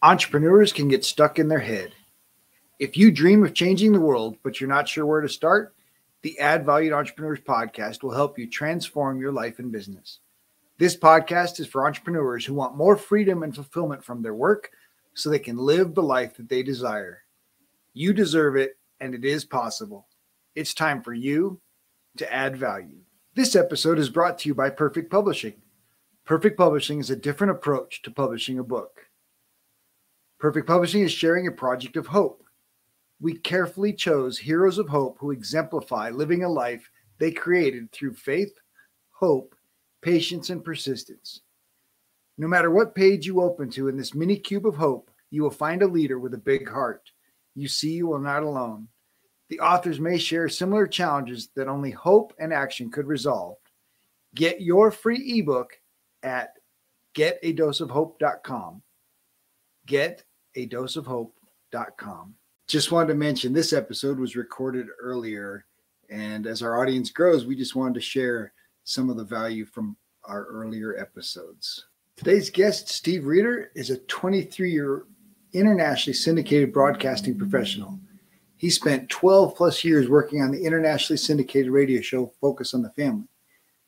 Entrepreneurs can get stuck in their head. If you dream of changing the world, but you're not sure where to start, the Add Value 2 Entrepreneurs podcast will help you transform your life and business. This podcast is for entrepreneurs who want more freedom and fulfillment from their work so they can live the life that they desire. You deserve it, and it is possible. It's time for you to add value. This episode is brought to you by Perfect Publishing. Perfect Publishing is a different approach to publishing a book. Perfect Publishing is sharing a project of hope. We carefully chose heroes of hope who exemplify living a life they created through faith, hope, patience, and persistence. No matter what page you open to in this mini cube of hope, you will find a leader with a big heart. You see, you are not alone. The authors may share similar challenges that only hope and action could resolve. Get your free ebook at getadoseofhope.com. Get a doseofhope.com. Just wanted to mention this episode was recorded earlier. And as our audience grows, we just wanted to share some of the value from our earlier episodes. Today's guest, Steve Reiter, is a 23 year internationally syndicated broadcasting professional. He spent 12 plus years working on the internationally syndicated radio show Focus on the Family.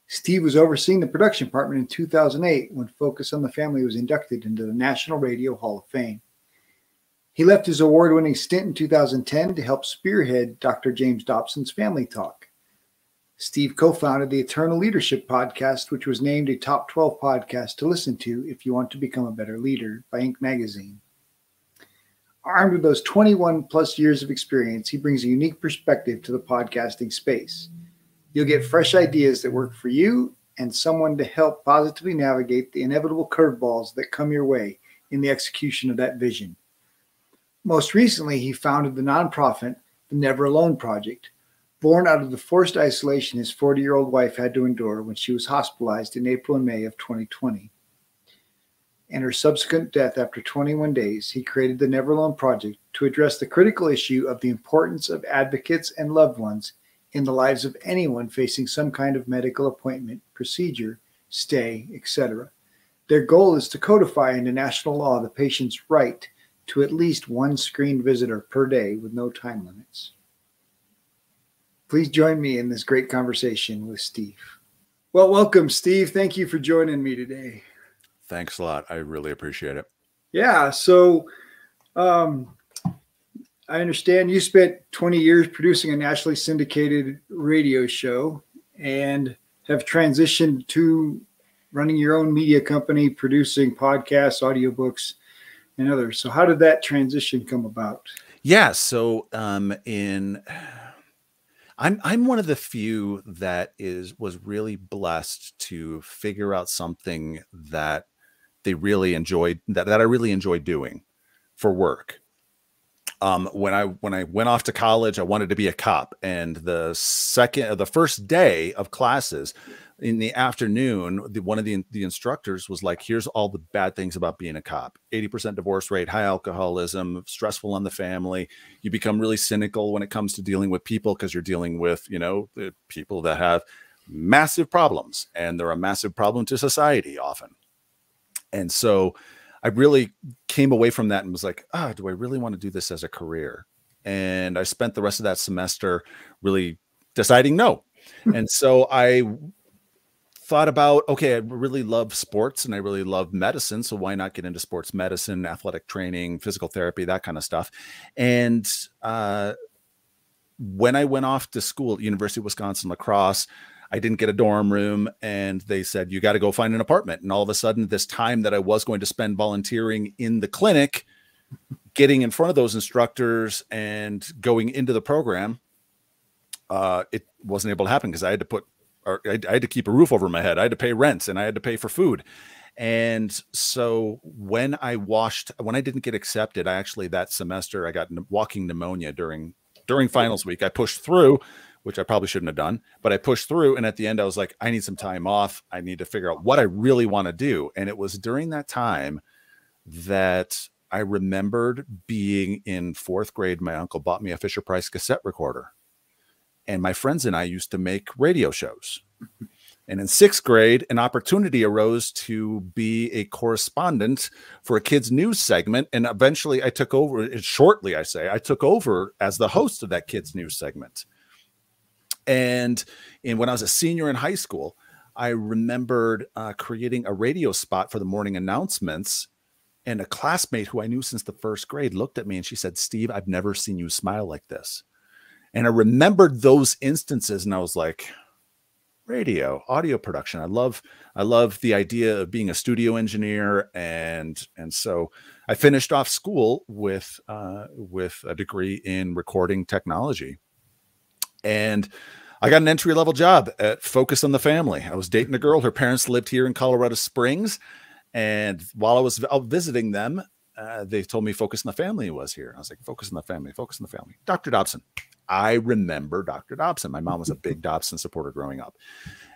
Steve was overseeing the production department in 2008 when Focus on the Family was inducted into the National Radio Hall of Fame. He left his award winning stint in 2010 to help spearhead Dr. James Dobson's Family Talk. Steve co founded the Eternal Leadership Podcast, which was named a top 12 podcast to listen to if you want to become a better leader by Inc. magazine. Armed with those 21 plus years of experience, he brings a unique perspective to the podcasting space. You'll get fresh ideas that work for you and someone to help positively navigate the inevitable curveballs that come your way in the execution of that vision. Most recently, he founded the nonprofit, the Never Alone Project, born out of the forced isolation his 40 year old wife had to endure when she was hospitalized in April and May of 2020. And her subsequent death after 21 days, he created the Never Alone Project to address the critical issue of the importance of advocates and loved ones in the lives of anyone facing some kind of medical appointment, procedure, stay, etc. Their goal is to codify into national law the patient's right to at least one screened visitor per day with no time limits. Please join me in this great conversation with Steve. Well, welcome, Steve. Thank you for joining me today. Thanks a lot. I really appreciate it. Yeah. So, um, I understand you spent 20 years producing a nationally syndicated radio show and have transitioned to running your own media company, producing podcasts, audiobooks, and others. So, how did that transition come about? Yeah. So, um, in I'm I'm one of the few that is was really blessed to figure out something that they really enjoyed that, that I really enjoyed doing for work. Um, when I when I went off to college, I wanted to be a cop, and the second, the first day of classes, in the afternoon, the, one of the, the instructors was like, here's all the bad things about being a cop 80% divorce rate, high alcoholism, stressful on the family. You become really cynical when it comes to dealing with people because you're dealing with, you know, the people that have massive problems and they're a massive problem to society often. And so I really came away from that and was like, ah, oh, do I really want to do this as a career? And I spent the rest of that semester really deciding no. and so I thought about okay i really love sports and i really love medicine so why not get into sports medicine athletic training physical therapy that kind of stuff? And uh, when i went off to school at university of wisconsin La Crosse i didn't get a dorm room and they said you got to go find an apartment. And all of a sudden this time that i was going to spend volunteering in the clinic getting in front of those instructors and going into the program uh, it wasn't able to happen because i had to put or I, I had to keep a roof over my head. I had to pay rents and I had to pay for food. And so when I washed, when I didn't get accepted, I actually that semester I got walking pneumonia during during finals week. I pushed through, which I probably shouldn't have done, but I pushed through. And at the end, I was like, I need some time off. I need to figure out what I really want to do. And it was during that time that I remembered being in fourth grade. My uncle bought me a Fisher Price cassette recorder and my friends and I used to make radio shows. And in sixth grade, an opportunity arose to be a correspondent for a kids' news segment. And eventually I took over, shortly, I say, I took over as the host of that kids' news segment. And, when I was a senior in high school, I remembered uh, creating a radio spot for the morning announcements. And a classmate who I knew since the first grade looked at me and she said, Steve, I've never seen you smile like this. And I remembered those instances and I was like, radio, audio production. I love I love the idea of being a studio engineer and and so I finished off school with uh, with a degree in recording technology. And I got an entry level job at Focus on the Family. I was dating a girl. Her parents lived here in Colorado Springs. And while I was out visiting them, uh, they told me Focus on the Family was here. I was like, Focus on the Family, Focus on the Family. Dr. Dobson. I remember Dr. Dobson. My mom was a big Dobson supporter growing up.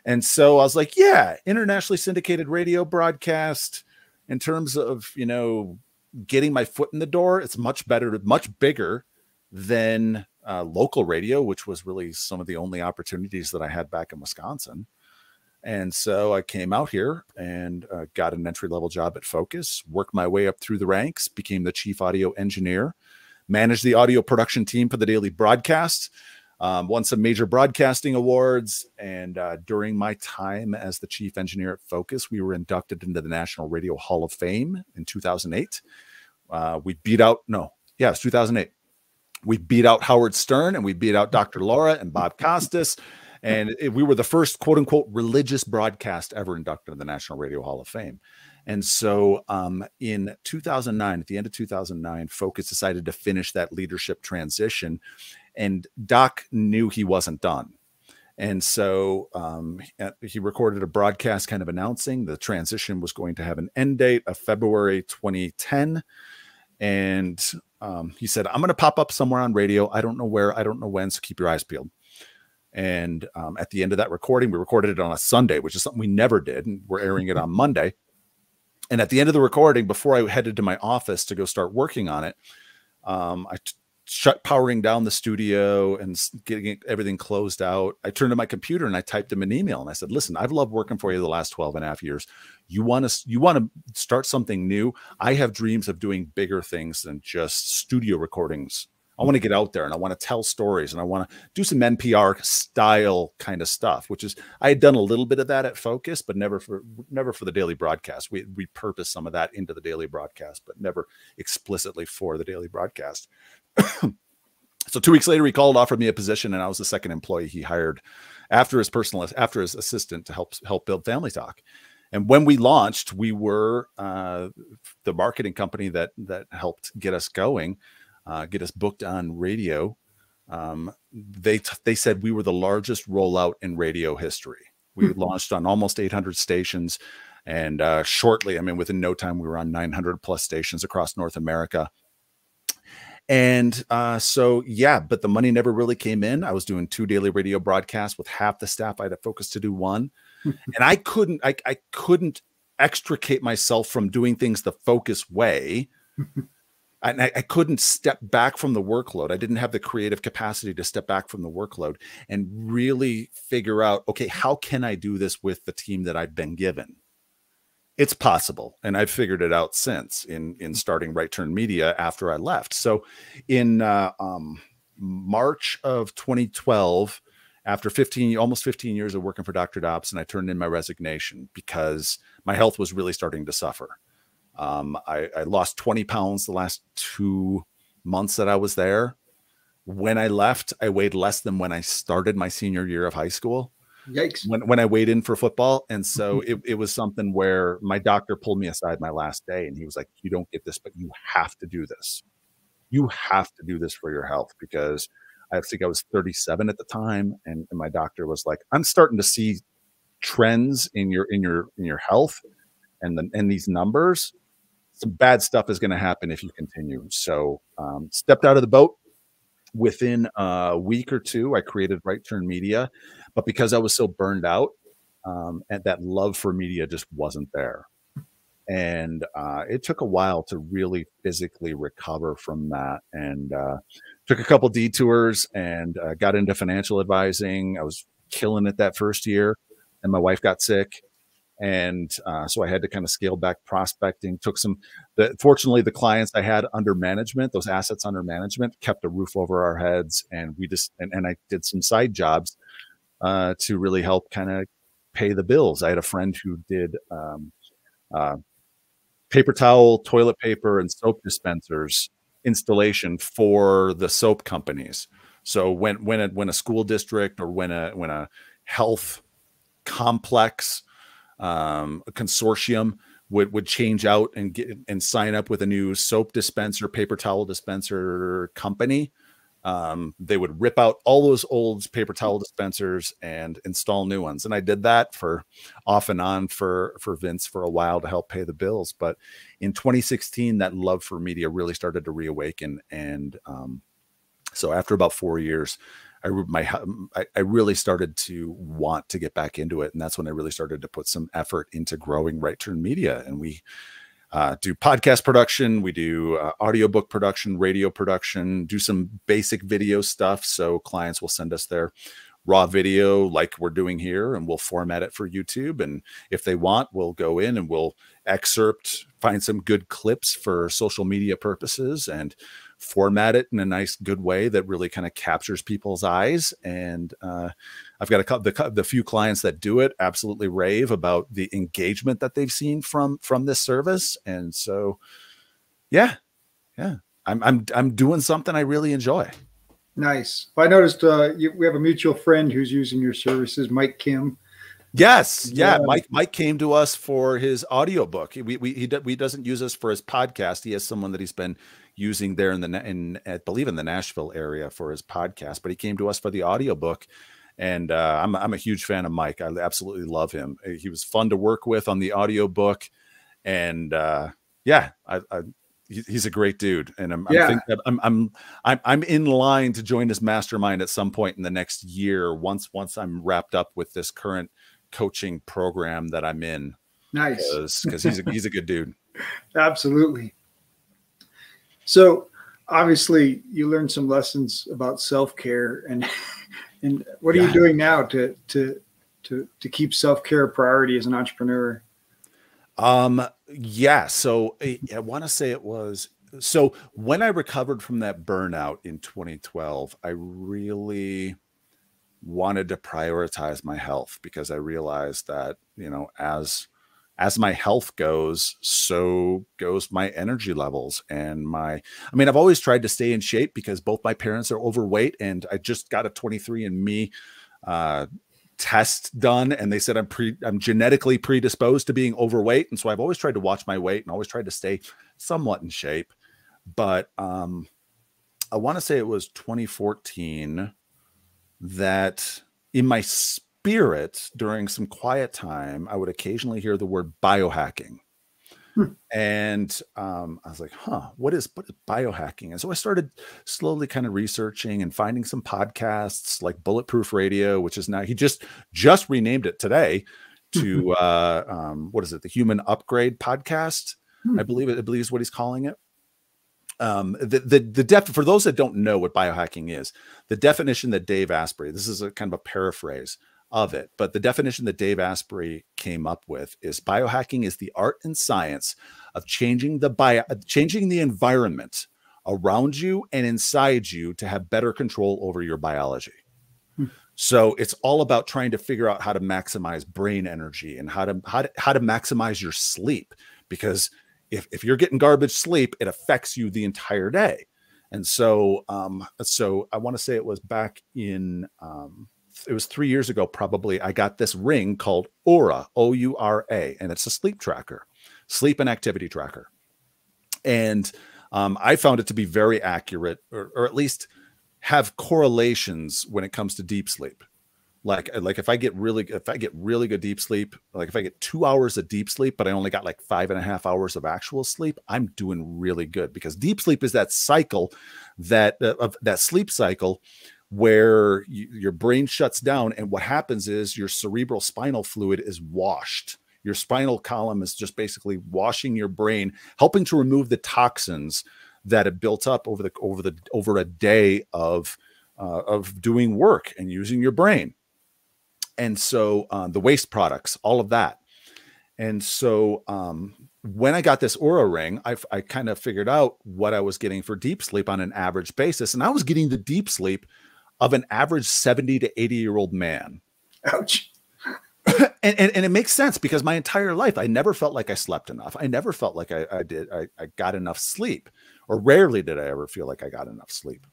And so I was like, yeah, internationally syndicated radio broadcast in terms of, you know, getting my foot in the door, it's much better, much bigger than uh, local radio, which was really some of the only opportunities that I had back in Wisconsin. And so I came out here and uh, got an entry level job at Focus, worked my way up through the ranks, became the chief audio engineer, managed the audio production team for the daily broadcast, um, won some major broadcasting awards. And uh, during my time as the chief engineer at Focus, we were inducted into the National Radio Hall of Fame in 2008. Uh, we beat out, no, yeah, it's 2008. We beat out Howard Stern and we beat out Dr. Laura and Bob Costas. And it, we were the first quote unquote religious broadcast ever inducted in the National Radio Hall of Fame. And so um, in 2009, at the end of 2009, Focus decided to finish that leadership transition. And Doc knew he wasn't done. And so um, he recorded a broadcast kind of announcing the transition was going to have an end date of February 2010. And um, he said, I'm going to pop up somewhere on radio. I don't know where, I don't know when, so keep your eyes peeled. And um, at the end of that recording, we recorded it on a Sunday, which is something we never did. And we're airing it on Monday. And at the end of the recording, before I headed to my office to go start working on it, um, I shut powering down the studio and getting everything closed out. I turned to my computer and I typed him an email and I said, listen, I've loved working for you the last 12 and a half years. You want to, you want to start something new. I have dreams of doing bigger things than just studio recordings. I want to get out there and I want to tell stories and I want to do some NPR style kind of stuff, which is I had done a little bit of that at Focus, but never for never for the daily broadcast. We we purposed some of that into the daily broadcast, but never explicitly for the daily broadcast. so two weeks later, he called, offered me a position, and I was the second employee he hired after his personal after his assistant to help help build Family Talk. And when we launched, we were uh, the marketing company that that helped get us going, uh, get us booked on radio. Um, they they said we were the largest rollout in radio history. We mm-hmm. launched on almost 800 stations, and uh, shortly, I mean, within no time, we were on 900 plus stations across North America. And uh, so, yeah, but the money never really came in. I was doing two daily radio broadcasts with half the staff. I had to focus to do one, and I couldn't. I, I couldn't extricate myself from doing things the focus way. and I, I, couldn't step back from the workload. I didn't have the creative capacity to step back from the workload and really figure out, okay, how can I do this with the team that I've been given? it's possible and i've figured it out since in in starting right turn media after i left so in uh, um, march of 2012 after 15 almost 15 years of working for dr dobson i turned in my resignation because my health was really starting to suffer um, I, I lost 20 pounds the last two months that i was there when i left i weighed less than when i started my senior year of high school Yikes. When, when I weighed in for football. And so it, it was something where my doctor pulled me aside my last day and he was like, You don't get this, but you have to do this. You have to do this for your health because I think I was 37 at the time. And, and my doctor was like, I'm starting to see trends in your in your in your health and the and these numbers some bad stuff is going to happen if you continue so um, stepped out of the boat within a week or two i created right turn media but because I was so burned out, um, and that love for media just wasn't there. And uh, it took a while to really physically recover from that. And uh, took a couple detours and uh, got into financial advising. I was killing it that first year. and my wife got sick and uh, so I had to kind of scale back prospecting. Took some. The, fortunately, the clients I had under management, those assets under management, kept a roof over our heads, and we just and, and I did some side jobs uh, to really help kind of pay the bills. I had a friend who did um, uh, paper towel, toilet paper, and soap dispensers installation for the soap companies. So when when a, when a school district or when a when a health complex um, a consortium would would change out and get and sign up with a new soap dispenser, paper towel dispenser company. Um, they would rip out all those old paper towel dispensers and install new ones. And I did that for off and on for for Vince for a while to help pay the bills. But in 2016, that love for media really started to reawaken. And um, so after about four years, I my I, really started to want to get back into it, and that's when I really started to put some effort into growing Right Turn Media, and we uh, do podcast production, we do uh, audiobook production, radio production, do some basic video stuff. So clients will send us their raw video like we're doing here and we'll format it for YouTube. And if they want, we'll go in and we'll excerpt, find some good clips for social media purposes and format it in a nice, good way that really kind of captures people's eyes. And uh, I've got a couple, the, the few clients that do it absolutely rave about the engagement that they've seen from from this service. And so, yeah, yeah, I'm I'm I'm doing something I really enjoy. Nice. I noticed uh, you, we have a mutual friend who's using your services, Mike Kim. Yes, yeah. yeah. Mike Mike came to us for his audiobook. We we he, he doesn't use us for his podcast. He has someone that he's been using there in the in I believe in the Nashville area for his podcast, but he came to us for the audiobook. And uh, I'm I'm a huge fan of Mike. I absolutely love him. He was fun to work with on the audiobook. And uh, yeah, I, I he's a great dude, and I'm yeah. I'm, I'm I'm I'm in line to join his mastermind at some point in the next year. Once once I'm wrapped up with this current coaching program that I'm in. Nice, because he's a, he's a good dude. Absolutely. So obviously, you learned some lessons about self care, and and what are yeah. you doing now to to to to keep self care a priority as an entrepreneur? Um. Yeah. So I, I want to say it was so when I recovered from that burnout in 2012, I really wanted to prioritize my health because I realized that, you know, as as my health goes, so goes my energy levels and my I mean, I've always tried to stay in shape because both my parents are overweight and I just got a 23 and me uh test done and they said I'm pre I'm genetically predisposed to being overweight. And so I've always tried to watch my weight and always tried to stay somewhat in shape. But um I want to say it was 2014 that in my spirit during some quiet time, I would occasionally hear the word biohacking. Hmm. And um, I was like, huh, what is, what is biohacking? And so I started slowly kind of researching and finding some podcasts like Bulletproof Radio, which is now, he just, just renamed it today to, uh, um, what is it? The Human Upgrade Podcast. Hmm. I believe it, I believe is what he's calling it um, the the the def for those that don't know what biohacking is, the definition that Dave Asprey, this is a kind of a paraphrase of it, but the definition that Dave Asprey came up with is biohacking is the art and science of changing the bio changing the environment around you and inside you to have better control over your biology. Hmm. So it's all about trying to figure out how to maximize brain energy and how to how to, how to maximize your sleep because if, if you're getting garbage sleep, it affects you the entire day. And so, um, so I want to say it was back in, um, it was three years ago, probably. I got this ring called Oura, O U R A, and it's a sleep tracker, sleep and activity tracker. And um, I found it to be very accurate, or, or at least have correlations when it comes to deep sleep like like if i get really if i get really good deep sleep like if i get two hours of deep sleep but i only got like five and a half hours of actual sleep i'm doing really good because deep sleep is that cycle that uh, of that sleep cycle where you, your brain shuts down and what happens is your cerebral spinal fluid is washed your spinal column is just basically washing your brain helping to remove the toxins that have built up over the over the over a day of uh, of doing work and using your brain and so um, the waste products, all of that. And so um, when I got this Oura ring, I, I kind of figured out what I was getting for deep sleep on an average basis. And I was getting the deep sleep of an average 70 to 80 year old man. Ouch. and, and, and, it makes sense because my entire life, I never felt like I slept enough. I never felt like I, I did, I, I got enough sleep, or rarely did I ever feel like I got enough sleep.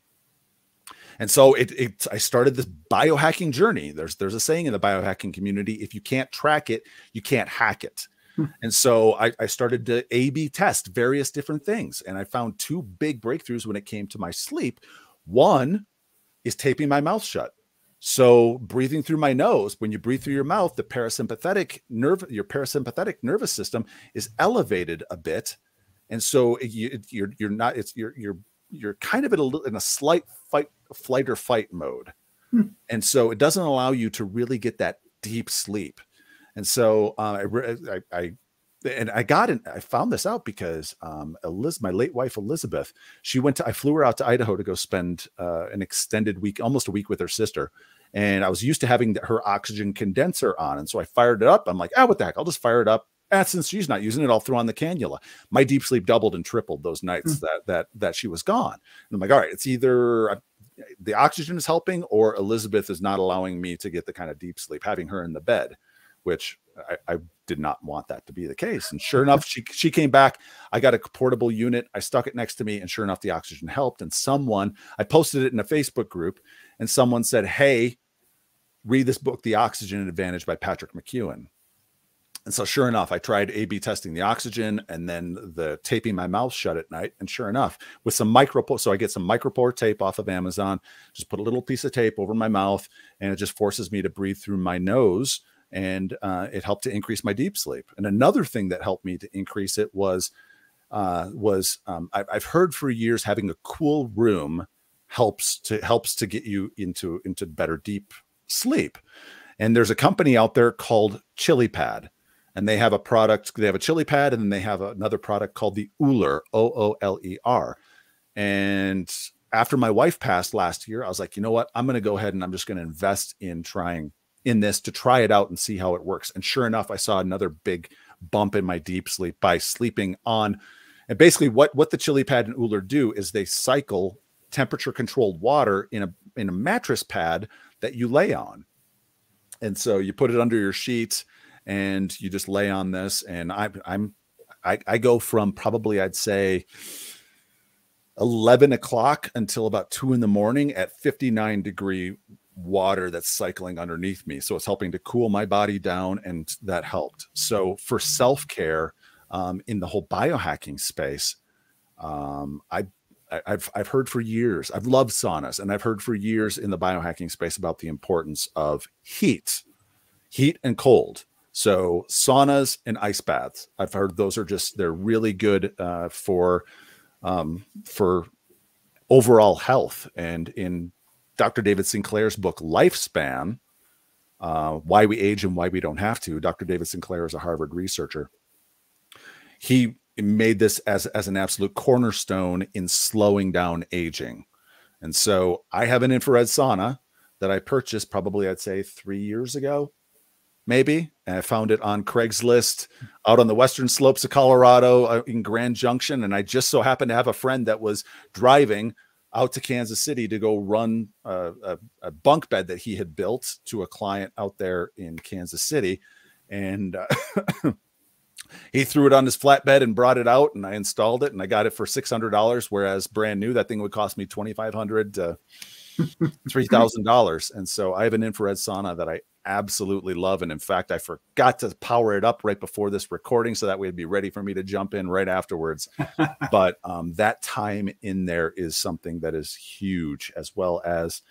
And so it, it I started this biohacking journey. There's there's a saying in the biohacking community: if you can't track it, you can't hack it. Hmm. And so I, I started to A/B test various different things, and I found two big breakthroughs when it came to my sleep. One is taping my mouth shut. So breathing through my nose, when you breathe through your mouth, the parasympathetic nerve, your parasympathetic nervous system is elevated a bit, and so you, you're you're not it's you're you're you're kind of in a in a slight fight flight or fight mode, hmm. and so it doesn't allow you to really get that deep sleep. And so uh, I, I, I and I got in, I found this out because um, Eliz, my late wife Elizabeth, she went to, I flew her out to Idaho to go spend uh, an extended week, almost a week with her sister. And I was used to having her oxygen condenser on. And so I fired it up. I'm like, ah, what the heck? I'll just fire it up. And since she's not using it, I'll throw on the cannula. My deep sleep doubled and tripled those nights mm-hmm. that that that she was gone. And I'm like, all right, it's either uh, the oxygen is helping or Elizabeth is not allowing me to get the kind of deep sleep, having her in the bed, which I, I did not want that to be the case. And sure enough, she she came back. I got a portable unit. I stuck it next to me, and sure enough, the oxygen helped. And someone I posted it in a Facebook group, and someone said, "Hey, read this book, The Oxygen Advantage by Patrick McKeown." And so, sure enough, I tried A/B testing the oxygen and then the taping my mouth shut at night. And sure enough, with some micro, so I get some micropore tape off of Amazon, just put a little piece of tape over my mouth, and it just forces me to breathe through my nose and uh, it helped to increase my deep sleep. And another thing that helped me to increase it was uh, was um, I, I've heard for years having a cool room helps to helps to get you into into better deep sleep. And there's a company out there called Chili Pad, and they have a product. They have a Chili Pad, and then they have another product called the Ooler O O L E R. And after my wife passed last year, I was like, you know what? I'm going to go ahead and I'm just going to invest in trying in this to try it out and see how it works. And sure enough, I saw another big bump in my deep sleep by sleeping on. And basically, what what the chili pad and Ooler do is they cycle temperature controlled water in a in a mattress pad that you lay on. And so you put it under your sheets and you just lay on this. And I, I'm I, I go from probably I'd say 11 o'clock until about two in the morning at 59 degree water that's cycling underneath me. So it's helping to cool my body down, and that helped. So for self care um, in the whole biohacking space, um, I I've I've heard for years. I've loved saunas, and I've heard for years in the biohacking space about the importance of heat, heat and cold. So saunas and ice baths. I've heard those are just they're really good uh, for um, for overall health and in Dr. David Sinclair's book, Lifespan uh, Why We Age and Why We Don't Have to. Dr. David Sinclair is a Harvard researcher. He made this as, as an absolute cornerstone in slowing down aging. And so I have an infrared sauna that I purchased probably, I'd say, three years ago, maybe. And I found it on Craigslist out on the western slopes of Colorado uh, in Grand Junction. And I just so happened to have a friend that was driving out to Kansas City to go run a, a, a, bunk bed that he had built to a client out there in Kansas City. And uh, he threw it on his flatbed and brought it out, and I installed it, and I got it for six hundred dollars. Whereas brand new, that thing would cost me twenty five hundred to three thousand dollars. And so I have an infrared sauna that I absolutely love. And in fact, I forgot to power it up right before this recording so that way it'd be ready for me to jump in right afterwards. but um, that time in there is something that is huge, as well as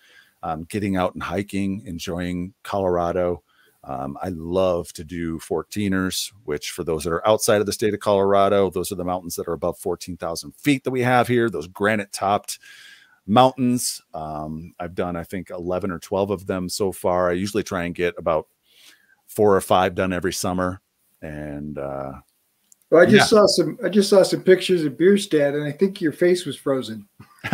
um, getting out and hiking, enjoying Colorado. Um, I love to do 14ers, which for those that are outside of the state of Colorado, those are the mountains that are above 14,000 feet that we have here, those granite topped mountains. Um, I've done, I think, 11 or 12 of them so far. I usually try and get about four or five done every summer. And, uh, well, I just yeah. saw some. I just saw some pictures of Bierstadt, and I think your face was frozen.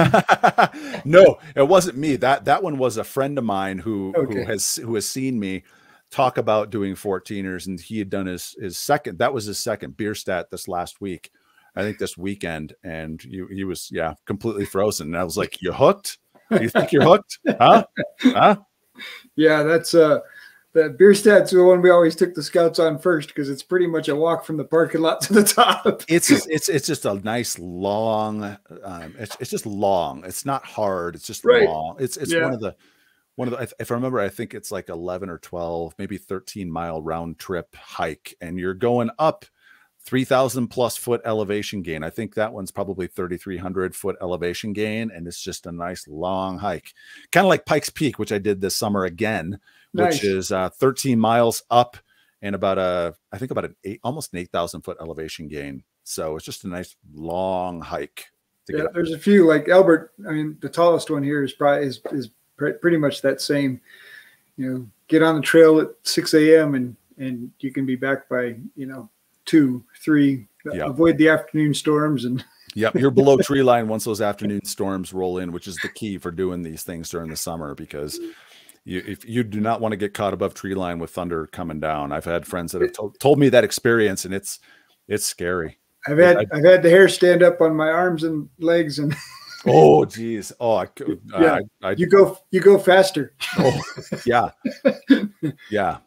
no, it wasn't me. That that one was a friend of mine who okay. who has who has seen me. talk about doing 14ers, and he had done his his second. That was his second Bierstadt this last week. I think this weekend, and he, he was yeah completely frozen. And I was like, "You hooked? You think you're hooked? Huh? Huh?" Yeah, that's uh the Bierstadt's the one we always took the scouts on first because it's pretty much a walk from the parking lot to the top. it's just, it's it's just a nice long. Um, it's it's just long. It's not hard. It's just right. long. It's it's yeah. one of the one of the if I remember, I think it's like eleven or twelve, maybe thirteen mile round trip hike, and you're going up 3000 plus foot elevation gain. I think that one's probably 3300 foot elevation gain and it's just a nice long hike. Kind of like Pikes Peak which I did this summer again, nice. which is uh, 13 miles up and about a I think about an 8 almost an 8000 foot elevation gain. So it's just a nice long hike. yeah, there's a few like Albert, I mean the tallest one here is probably is is pretty much that same you know, get on the trail at 6 a.m. and and you can be back by, you know, two, three. Uh, yep. Avoid the afternoon storms and. yep, you're below tree line once those afternoon storms roll in, which is the key for doing these things during the summer because you, if you do not want to get caught above tree line with thunder coming down. I've had friends that have to- told me that experience, and it's it's scary. I've had I, have had the hair stand up on my arms and legs and. oh geez! Oh, I, yeah. I, I, you go you go faster. oh yeah, yeah.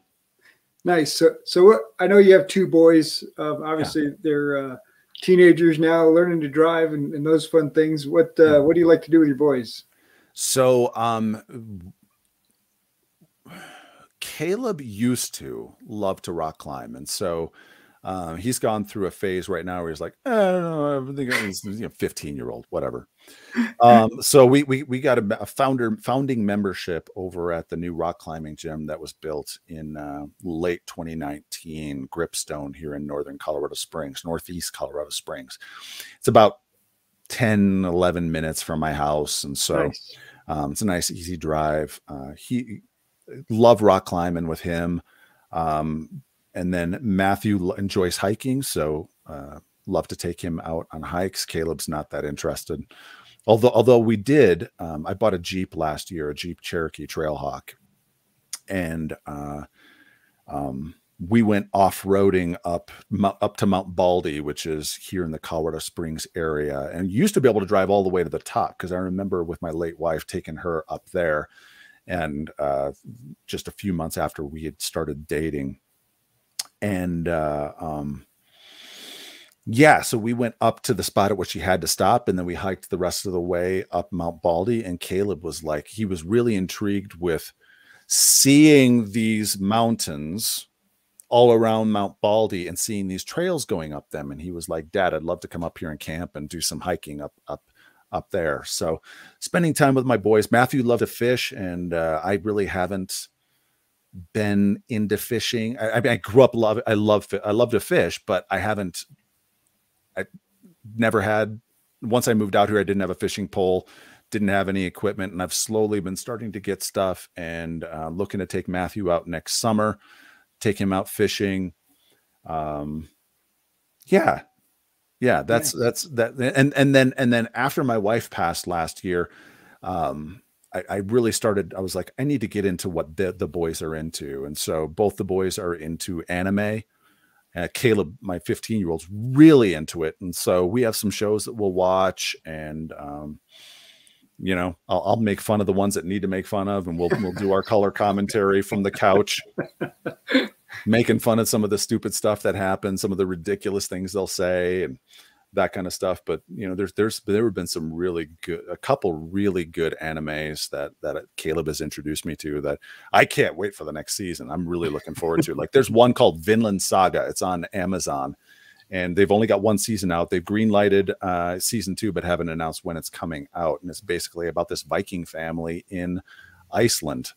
Nice. So, so what, I know you have two boys. Um, obviously, yeah. they're uh, teenagers now, learning to drive and, and those fun things. What uh, yeah. What do you like to do with your boys? So, um, Caleb used to love to rock climb, and so um, he's gone through a phase right now where he's like, I don't know, I think he's you know, 15 year old, whatever. Um, so we, we, we got a, a, founder founding membership over at the new rock climbing gym that was built in uh, late 2019, Gripstone here in Northern Colorado Springs, Northeast Colorado Springs. It's about 10, 11 minutes from my house. And so nice. um, it's a nice, easy drive. Uh, he love rock climbing with him. Um, and then Matthew enjoys hiking, so uh, love to take him out on hikes. Caleb's not that interested. Although, although we did, um, I bought a Jeep last year, a Jeep Cherokee Trailhawk, and uh, um, we went off roading up up to Mount Baldy, which is here in the Colorado Springs area, and used to be able to drive all the way to the top because I remember with my late wife taking her up there, and uh, just a few months after we had started dating and uh, um, yeah, so we went up to the spot at which he had to stop, and then we hiked the rest of the way up Mount Baldy. And Caleb was like, he was really intrigued with seeing these mountains all around Mount Baldy and seeing these trails going up them. And he was like, Dad, I'd love to come up here and camp and do some hiking up up up there. So spending time with my boys. Matthew loved to fish, and uh, I really haven't been into fishing. I, I mean, I grew up love. I love. I love to fish, but I haven't. I never had. Once I moved out here, I didn't have a fishing pole, didn't have any equipment, and I've slowly been starting to get stuff and uh, looking to take Matthew out next summer, take him out fishing. Um, yeah, yeah, that's that's that, and and then and then after my wife passed last year, um, I, I, really started. I was like, I need to get into what the the boys are into, and so both the boys are into anime. Uh, Caleb, my 15 year old's really into it, and so we have some shows that we'll watch, and um, you know, I'll, I'll, make fun of the ones that need to make fun of, and we'll we'll do our color commentary from the couch, making fun of some of the stupid stuff that happens, some of the ridiculous things they'll say, and that kind of stuff. But you know, there's there's there have been some really good, a couple really good animes that that Caleb has introduced me to that I can't wait for the next season. I'm really looking forward to. Like, there's one called Vinland Saga. It's on Amazon, and they've only got one season out. They've greenlighted uh, season two, but haven't announced when it's coming out. And it's basically about this Viking family in Iceland,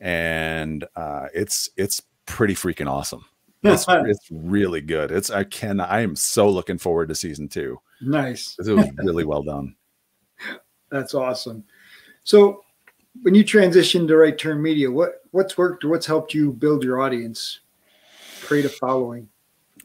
and uh, it's it's pretty freaking awesome. It's, it's really good. It's I can I am so looking forward to season two. Nice. It was really well done. That's awesome. So when you transitioned to right turn media, what what's worked or what's helped you build your audience, create a following?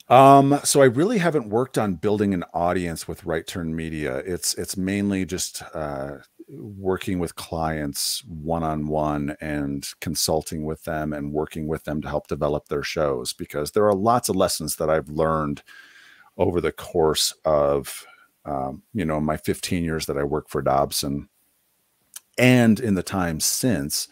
Um, so I really haven't worked on building an audience with right turn media. It's it's mainly just uh working with clients one on one and consulting with them and working with them to help develop their shows because there are lots of lessons that I've learned over the course of um, you know my 15 years that I work for Dobson and in the time since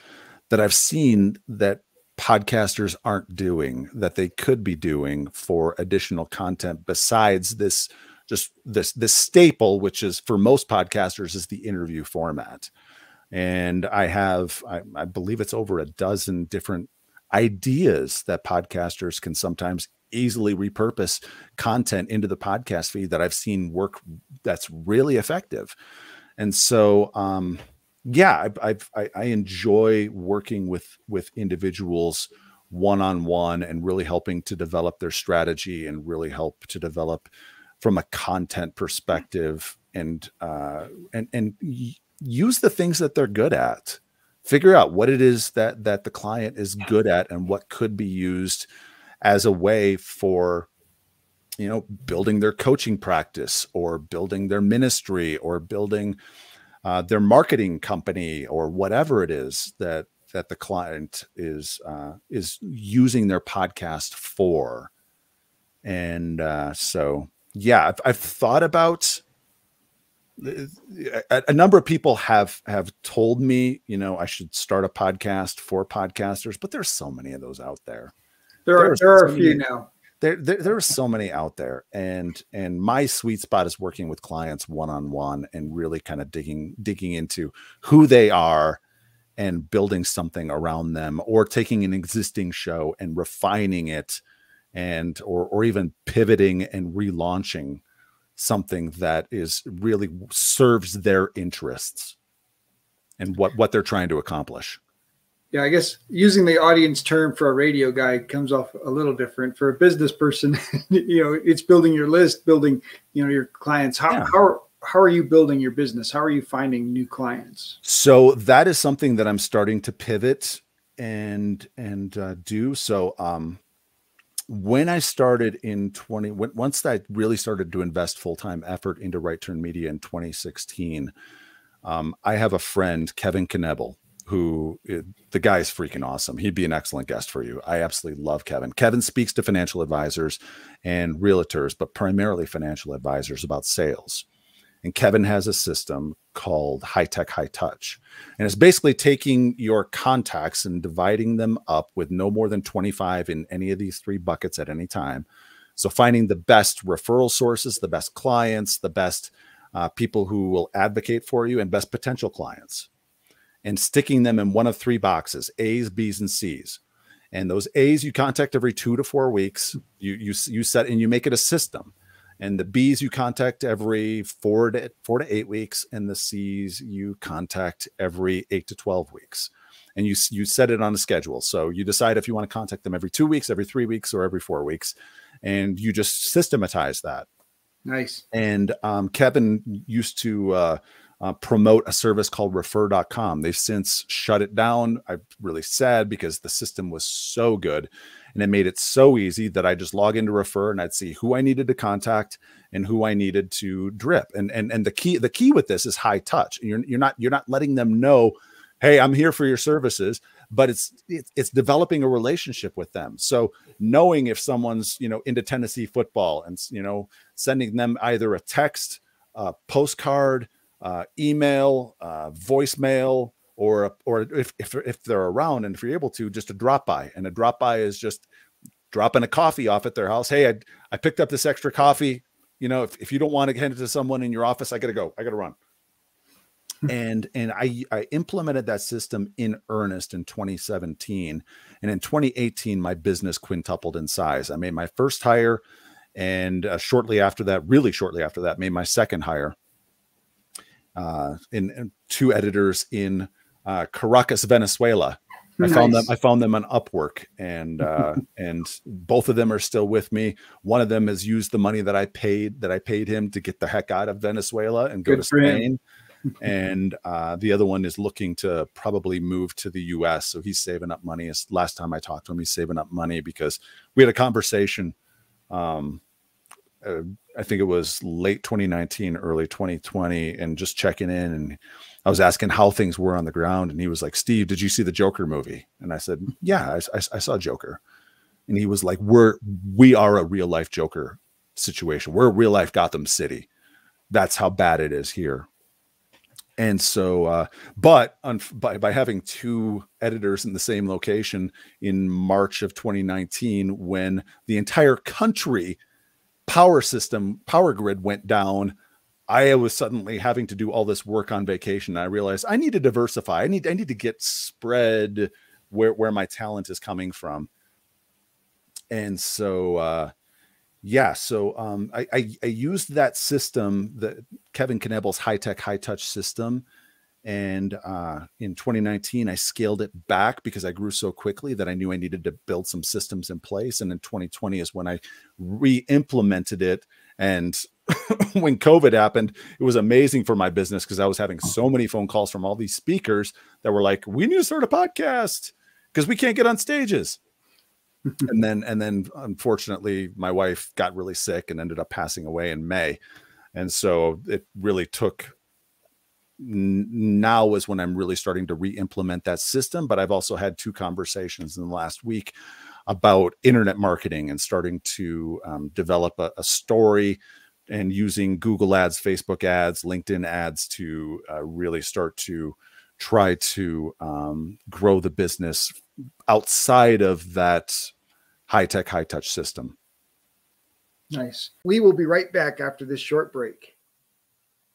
that I've seen that podcasters aren't doing that they could be doing for additional content besides this just this this staple which is for most podcasters is the interview format. And i have I, I, believe it's over a dozen different ideas that podcasters can sometimes easily repurpose content into the podcast feed that i've seen work that's really effective. And so um yeah I, I i enjoy working with with individuals one on one and really helping to develop their strategy and really help to develop from a content perspective and uh, and and use the things that they're good at. Figure out what it is that that the client is good at and what could be used as a way for you know building their coaching practice or building their ministry or building uh, their marketing company or whatever it is that that the client is uh, is using their podcast for and uh, so yeah, I've, I've thought about uh, a, a, number of people have have told me, you know, I should start a podcast for podcasters, but there's so many of those out there. There are there are, a few now. There, there there are so many out there, and and my sweet spot is working with clients one on one and really kind of digging digging into who they are and building something around them, or taking an existing show and refining it and or or even pivoting and relaunching something that is really serves their interests and what what they're trying to accomplish. Yeah i guess using the audience term for a radio guy comes off a little different. For a business person you know it's building your list building you know your clients. How, yeah. how how are you building your business? How are you finding new clients? So that is something that i'm starting to pivot and and uh, do. So um when I started in 20, when, once I really started to invest full time effort into Right Turn Media in 2016, um, I have a friend, Kevin Knebl, who eh, the guy is freaking awesome. He'd be an excellent guest for you. I absolutely love Kevin. Kevin speaks to financial advisors and realtors, but primarily financial advisors about sales. And Kevin has a system called High Tech, High Touch. And it's basically taking your contacts and dividing them up with no more than 25 in any of these three buckets at any time. So finding the best referral sources, the best clients, the best uh, people who will advocate for you, and best potential clients, and sticking them in one of three boxes A's, B's, and C's. And those A's you contact every two to four weeks. You you you set and you make it a system and the B's you contact every four to four to eight weeks, and the C's you contact every eight to twelve weeks. And you you set it on a schedule. So you decide if you want to contact them every two weeks, every three weeks, or every four weeks, and you just systematize that. Nice. And um, Kevin used to uh, uh, promote a service called refer.com. They've since shut it down. I'm really sad because the system was so good and it made it so easy that I just log into refer and I'd see who I needed to contact and who I needed to drip. And and and the key the key with this is high touch. You're you're not you're not letting them know, hey, I'm here for your services, but it's it's, developing a relationship with them. So knowing if someone's you know into Tennessee football and you know sending them either a text, a postcard, uh, email, uh, voicemail, or or if, if if they're around and if you're able to, just a drop by. And a drop by is just dropping a coffee off at their house. Hey, I, I picked up this extra coffee. You know, if, if you don't want to hand it to someone in your office, I gotta go. I gotta run. and and I I implemented that system in earnest in 2017. And in 2018, my business quintupled in size. I made my first hire, and uh, shortly after that, really shortly after that, made my second hire. Uh, two editors in uh, Caracas, Venezuela. Nice. I found them. I found them on Upwork, and uh, and both of them are still with me. One of them has used the money that I paid that I paid him to get the heck out of Venezuela and go Good to Spain. and uh, the other one is looking to probably move to the U.S. So he's saving up money. As last time I talked to him, he's saving up money because we had a conversation um, uh, I think it was late 2019, early 2020, and just checking in. And I was asking how things were on the ground. And he was like, Steve, did you see the Joker movie? And I said, Yeah, I, I, I saw Joker. And he was like, We're, we are a real life Joker situation. We're a real life Gotham City. That's how bad it is here. And so, uh, but by, by having two editors in the same location in March of 2019, when the entire country power system, power grid went down, I was suddenly having to do all this work on vacation. I realized I need to diversify. I need I need to get spread where where my talent is coming from. And so uh yeah, so um, I, I, I used that system, the Kevin Knebl's high tech, high touch system, and uh, in 2019 I scaled it back because I grew so quickly that I knew I needed to build some systems in place. And in 2020 is when I re-implemented it. And when COVID happened, it was amazing for my business because I was having so many phone calls from all these speakers that were like, "We need to start a podcast because we can't get on stages." and then and then unfortunately my wife got really sick and ended up passing away in May. And so it really took now is when I'm really starting to re-implement that system. But I've also had two conversations in the last week about internet marketing and starting to um, develop a, a, story and using Google ads, Facebook ads, LinkedIn ads to uh, really start to try to um, grow the business outside of that high tech, high touch system. Nice. We will be right back after this short break.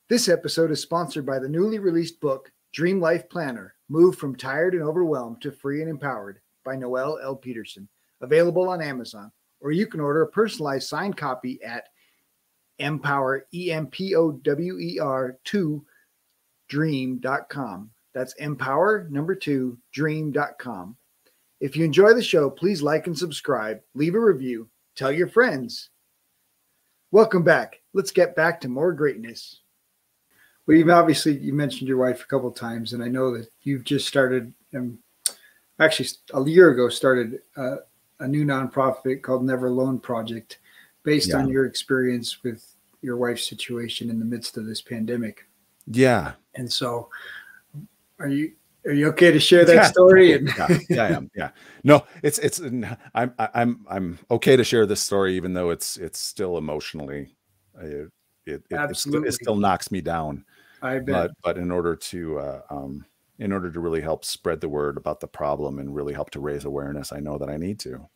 This episode is sponsored by the newly released book, Dream Life Planner Move from Tired and Overwhelmed to Free and Empowered by Noelle L. Peterson, available on Amazon, or you can order a personalized signed copy at empower, E M P O W E R 2 dream.com. That's empower number two dream.com. If you enjoy the show, please like and subscribe, leave a review, tell your friends. Welcome back. Let's get back to more greatness. Well, you've obviously you mentioned your wife a couple of times, and I know that you've just started, um, actually a year ago, started uh, a new nonprofit called Never Alone Project, based yeah. on your experience with your wife's situation in the midst of this pandemic. Yeah, and so, are you are you okay to share that yeah. story? And yeah, yeah, I am. Yeah, no, it's it's I'm I'm I'm okay to share this story, even though it's it's still emotionally, it it, it, still, it still, knocks me down. I bet. But but in order to uh, um in order to really help spread the word about the problem and really help to raise awareness, I know that I need to.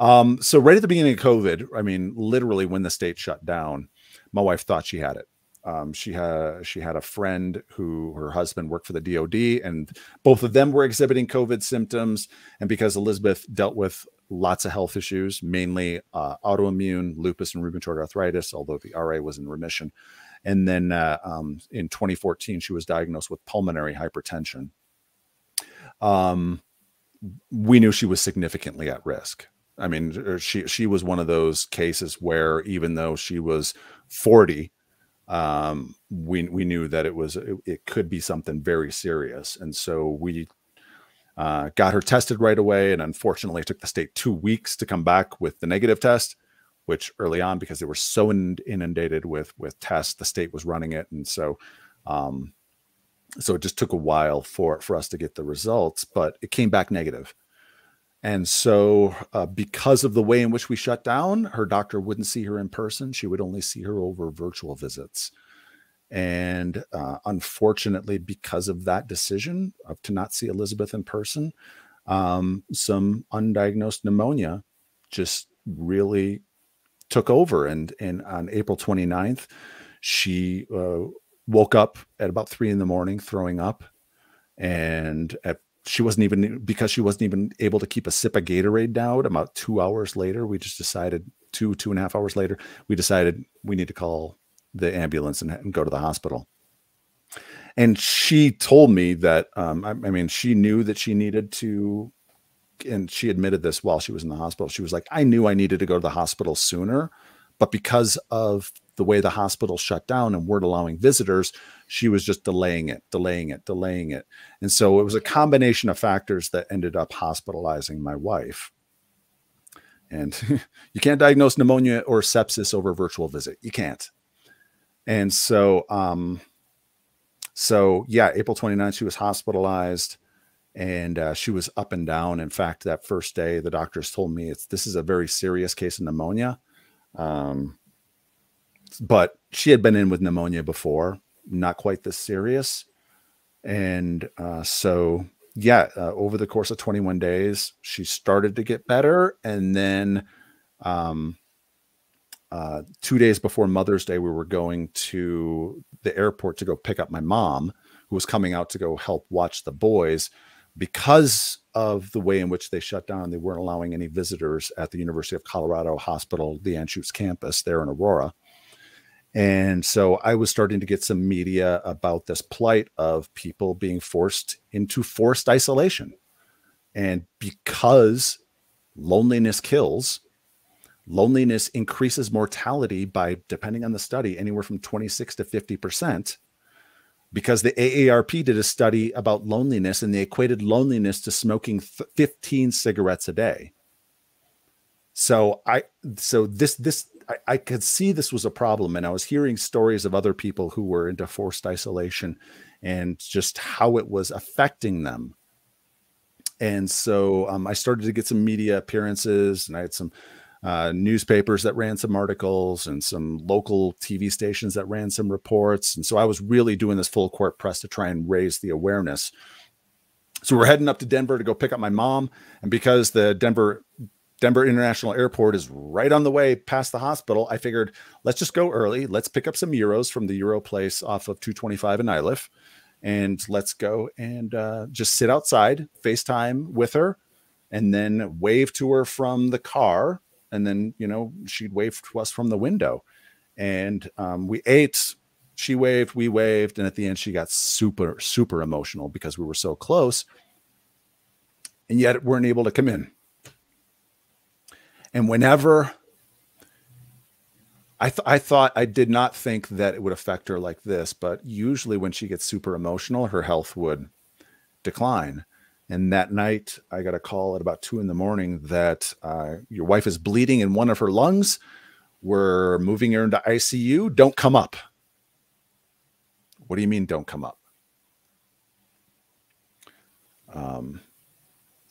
Um, so right at the beginning of COVID, I mean, literally when the state shut down, my wife thought she had it. Um, she had she had a friend who her husband worked for the DoD, and both of them were exhibiting COVID symptoms. And because Elizabeth dealt with lots of health issues, mainly uh, autoimmune, lupus, and rheumatoid arthritis, although the RA was in remission. And then uh, um, in 2014, she was diagnosed with pulmonary hypertension. Um, we knew she was significantly at risk. I mean, er, she she was one of those cases where even though she was 40, um, we we knew that it was it, it, could be something very serious, and so we uh, got her tested right away. And unfortunately, it took the state two weeks to come back with the negative test, which early on because they were so inundated with with tests, the state was running it, and so. Um, so it just took a while for for us to get the results, but it came back negative. And so, uh, because of the way in which we shut down, her doctor wouldn't see her in person. She would only see her over virtual visits. And uh, unfortunately, because of that decision of to not see Elizabeth in person, um, some undiagnosed pneumonia just really took over. And, and on April 29th, she uh, woke up at about three in the morning throwing up. And at she wasn't even because she wasn't even able to keep a sip of Gatorade down. About two hours later, we just decided two two and a half hours later, we decided we need to call the ambulance and, and go to the hospital. And she told me that um, I, I mean she knew that she needed to, and she admitted this while she was in the hospital. She was like, I knew I needed to go to the hospital sooner, but because of the way the hospital shut down and weren't allowing visitors, she was just delaying it, delaying it, delaying it. And so it was a combination of factors that ended up hospitalizing my wife. And you can't diagnose pneumonia or sepsis over a virtual visit. You can't. And so, um, so yeah, April 29th, she was hospitalized and uh, she was up and down. In fact, that first day, the doctors told me it's this is a very serious case of pneumonia. Um, but she had been in with pneumonia before, not quite this serious. And uh, so, yeah, uh, over the course of 21 days, she started to get better. And then um, uh, two days before Mother's Day, we were going to the airport to go pick up my mom, who was coming out to go help watch the boys. Because of the way in which they shut down, they weren't allowing any visitors at the University of Colorado Hospital, the Anschutz campus there in Aurora. And so I was starting to get some media about this plight of people being forced into forced isolation. And because loneliness kills, loneliness increases mortality by, depending on the study, anywhere from 26 to 50%. Because the AARP did a study about loneliness and they equated loneliness to smoking 15 cigarettes a day. So I, so this, this, I, I could see this was a problem. And I was hearing stories of other people who were into forced isolation and just how it was affecting them. And so um, I started to get some media appearances and I had some uh, newspapers that ran some articles and some local TV stations that ran some reports. And so I was really doing this full court press to try and raise the awareness. So we're heading up to Denver to go pick up my mom. And because the Denver Denver International Airport is right on the way past the hospital. I figured let's just go early. Let's pick up some euros from the Euro place off of 225 in Iliff, and let's go and uh, just sit outside, FaceTime with her, and then wave to her from the car. And then, you know, she'd wave to us from the window. And um, we ate, she waved, we waved. And at the end, she got super, super emotional because we were so close. And yet weren't able to come in and whenever I, th- I thought I did not think that it would affect her like this, but usually when she gets super emotional, her health would decline. And that night, I got a call at about two in the morning that uh, your wife is bleeding in one of her lungs. We're moving her into ICU. Don't come up. What do you mean, don't come up? Um,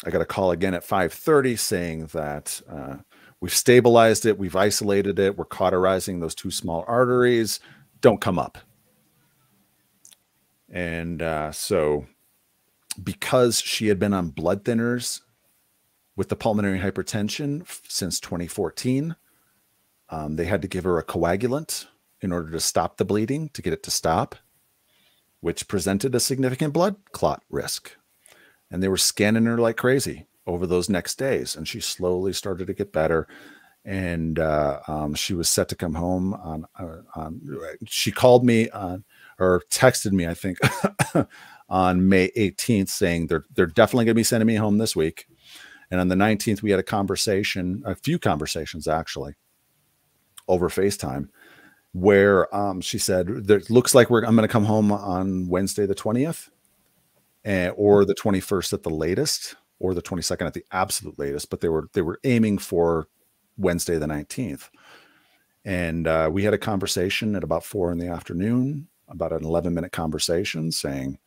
I got a call again at 5:30 saying that uh, we've stabilized it, we've isolated it, we're cauterizing those two small arteries. Don't come up. And uh, so, because she had been on blood thinners with the pulmonary hypertension since 2014, um, they had to give her a coagulant in order to stop the bleeding, to get it to stop, which presented a significant blood clot risk. And they were scanning her like crazy over those next days and she slowly started to get better. And uh, um, she was set to come home on, uh, on she called me on or texted me i think on may 18th saying they're they're definitely going to be sending me home this week. And on the 19th we had a conversation a few conversations actually over facetime where um, she said it looks like we're i'm going to come home on wednesday the 20th and, or the 21st at the latest or the 22nd at the absolute latest but they were they were aiming for wednesday the 19th and uh, we had a conversation at about four in the afternoon about an 11 minute conversation saying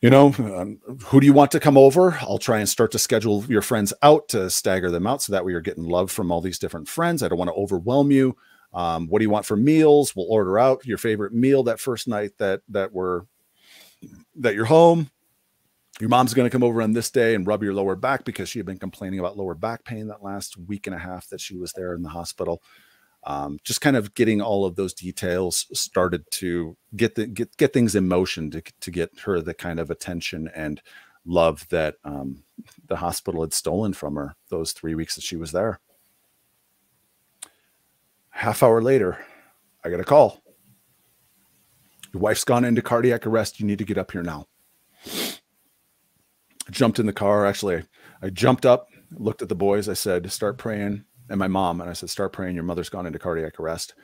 you know um, who do you want to come over i'll try and start to schedule your friends out to stagger them out so that we are getting love from all these different friends i don't want to overwhelm you um, what do you want for meals we'll order out your favorite meal that first night that that we're that you're home. Your mom's going to come over on this day and rub your lower back because she had been complaining about lower back pain that last week and a half that she was there in the hospital. Um, just kind of getting all of those details started to get the get get things in motion to to get her the kind of attention and love that um, the hospital had stolen from her those three weeks that she was there. Half hour later, I got a call. Your wife's gone into cardiac arrest. You need to get up here now. I jumped in the car. Actually, I, I jumped up, looked at the boys. I said, start praying. And my mom, and I said, start praying. Your mother's gone into cardiac arrest.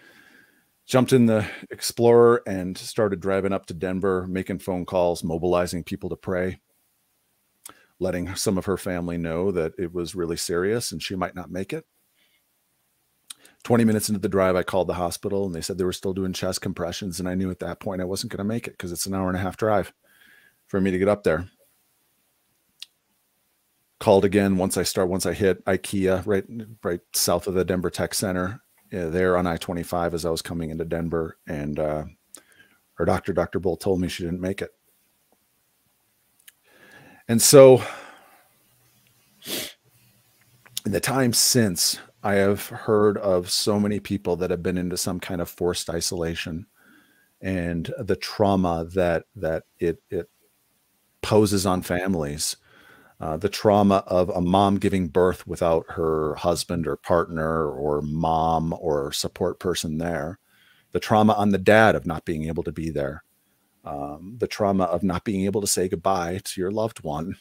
Jumped in the Explorer and started driving up to Denver, making phone calls, mobilizing people to pray. letting some of her family know that it was really serious and she might not make it. 20 minutes into the drive, I called the hospital and they said they were still doing chest compressions. And I knew at that point I wasn't going to make it because it's an hour and a half drive for me to get up there. Called again once I start, once I hit IKEA right, right south of the Denver Tech Center yeah, there on I 25 as I was coming into Denver. And uh, her doctor, Dr. Bull, told me she didn't make it. And so, in the time since, I have heard of so many people that have been into some kind of forced isolation and the trauma that that it it poses on families. Uh, the trauma of a mom giving birth without her husband or partner or mom or support person there. The trauma on the dad of not being able to be there um, the trauma of not being able to say goodbye to your loved one.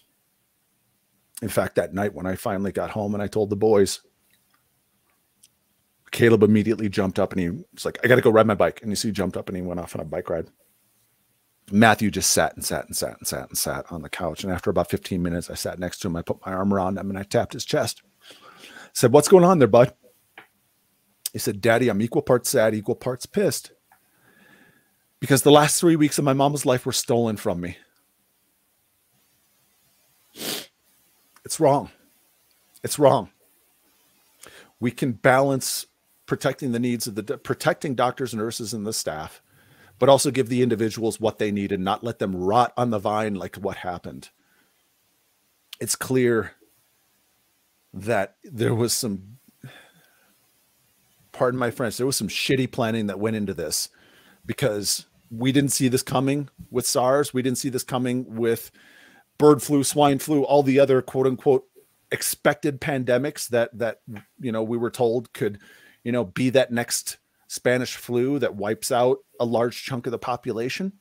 In fact, that night when I finally got home and I told the boys, Caleb immediately jumped up and he was like, I got to go ride my bike. And you see, he jumped up and he went off on a bike ride. Matthew just sat and sat and sat and sat and sat on the couch. And after about 15 minutes, I sat next to him. I put my arm around him and I tapped his chest. I said, What's going on there, bud? He said, Daddy, I'm equal parts sad, equal parts pissed because the last three weeks of my mama's life were stolen from me. It's wrong. It's wrong. We can balance protecting the needs of the protecting doctors, nurses, and the staff, but also give the individuals what they need and not let them rot on the vine like what happened. It's clear that there was some pardon my French, there was some shitty planning that went into this because we didn't see this coming with SARS. We didn't see this coming with bird flu, swine flu, all the other quote unquote expected pandemics that that you know we were told could you know be that next Spanish flu that wipes out a large chunk of the population.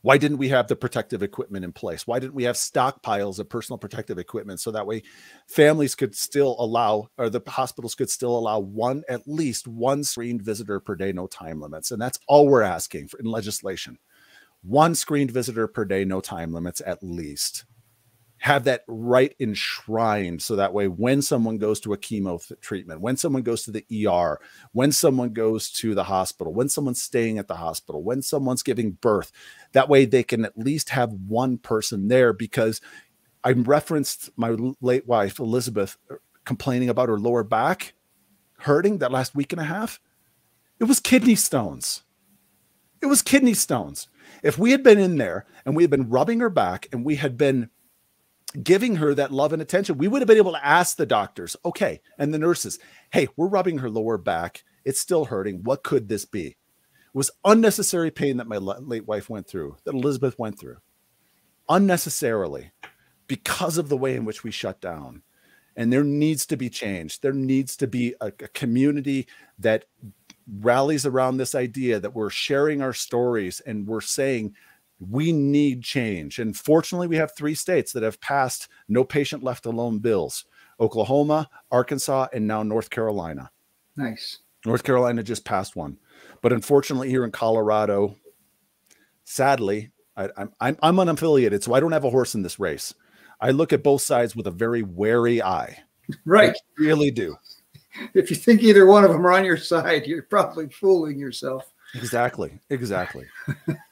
Why didn't we have the protective equipment in place? Why didn't we have stockpiles of personal protective equipment so that way families could still allow, or the hospitals could still allow one, at least one screened visitor per day, no time limits? And that's all we're asking for in legislation. One screened visitor per day, no time limits at least have that right enshrined so that way when someone goes to a chemo th- treatment when someone goes to the er when someone goes to the hospital when someone's staying at the hospital when someone's giving birth that way they can at least have one person there because i referenced my late wife elizabeth uh, complaining about her lower back hurting that last week and a half. It was kidney stones. It was kidney stones. If we had been in there and we had been rubbing her back and we had been giving her that love and attention. We would have been able to ask the doctors, okay, and the nurses, hey, we're rubbing her lower back. It's still hurting. What could this be? It was unnecessary pain that my late wife went through, that Elizabeth went through, unnecessarily because of the way in which we shut down. And there needs to be change. There needs to be a, a community that rallies around this idea that we're sharing our stories and we're saying, we need change. And fortunately, we have three states that have passed no patient left alone bills Oklahoma, Arkansas, and now North Carolina. Nice. North Carolina just passed one. But unfortunately, here in Colorado, sadly, I, am I'm, I'm unaffiliated, so I don't have a horse in this race. I look at both sides with a very wary eye. Right. I really do. If you think either one of them are on your side, you're probably fooling yourself. Exactly. Exactly.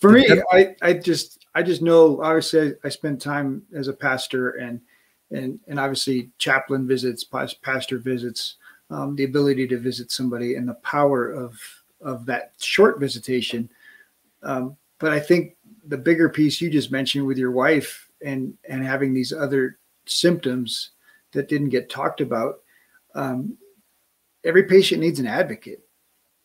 For me, I, I just I just know obviously I, I spent time as a pastor and and and obviously chaplain visits, pastor visits, um, the ability to visit somebody and the power of of that short visitation. Um, but I think the bigger piece you just mentioned with your wife and and having these other symptoms that didn't get talked about. Um, every patient needs an advocate.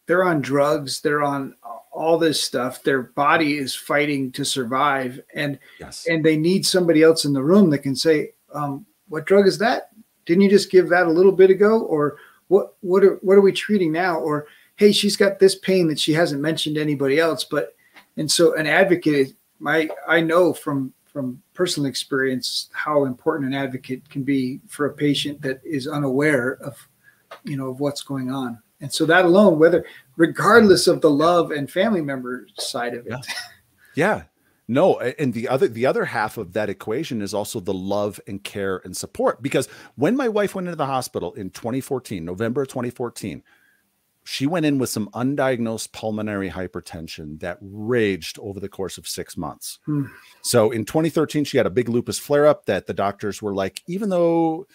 They're on drugs. They're on all this stuff their body is fighting to survive and yes. and they need somebody else in the room that can say um, what drug is that? Didn't you just give that a little bit ago? Or what what are what are we treating now? Or hey she's got this pain that she hasn't mentioned to anybody else. But and so an advocate my i know from from personal experience how important an advocate can be for a patient that is unaware of you know of what's going on and so that alone, whether regardless of the love and family member side of it. Yeah. yeah. No, and the other the other half of that equation is also the love and care and support. Because when my wife went into the hospital in 2014, November 2014, she went in with some undiagnosed pulmonary hypertension that raged over the course of six months. Hmm. So in 2013, she had a big lupus flare up that the doctors were like, even though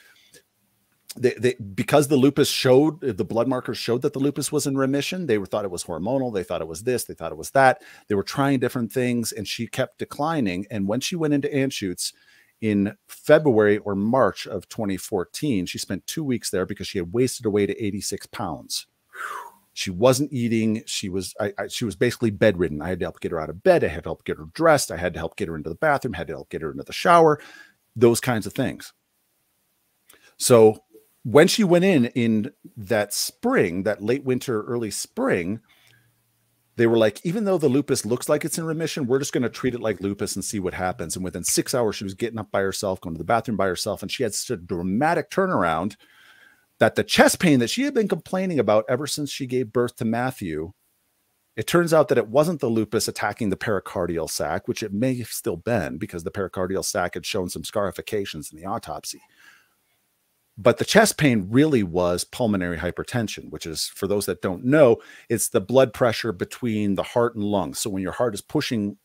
they, they, because the lupus showed the blood markers showed that the lupus was in remission they were, thought it was hormonal they thought it was this they thought it was that they were trying different things and she kept declining and when she went into anschutz in february or march of 2014 she spent two weeks there because she had wasted away to 86 pounds. She wasn't eating she was I, I, she was basically bedridden. I had to help get her out of bed i had to help get her dressed i had to help get her into the bathroom had to help get her into the shower those kinds of things. So when she went in in that spring, that late winter, early spring, they were like, even though the lupus looks like it's in remission, we're just going to treat it like lupus and see what happens. And within six hours, she was getting up by herself, going to the bathroom by herself, and she had such a dramatic turnaround that the chest pain that she had been complaining about ever since she gave birth to Matthew, it turns out that it wasn't the lupus attacking the pericardial sac, which it may have still been because the pericardial sac had shown some scarifications in the autopsy. But the chest pain really was pulmonary hypertension, which is, for those that don't know, it's the blood pressure between the heart and lungs. So when your heart is pushing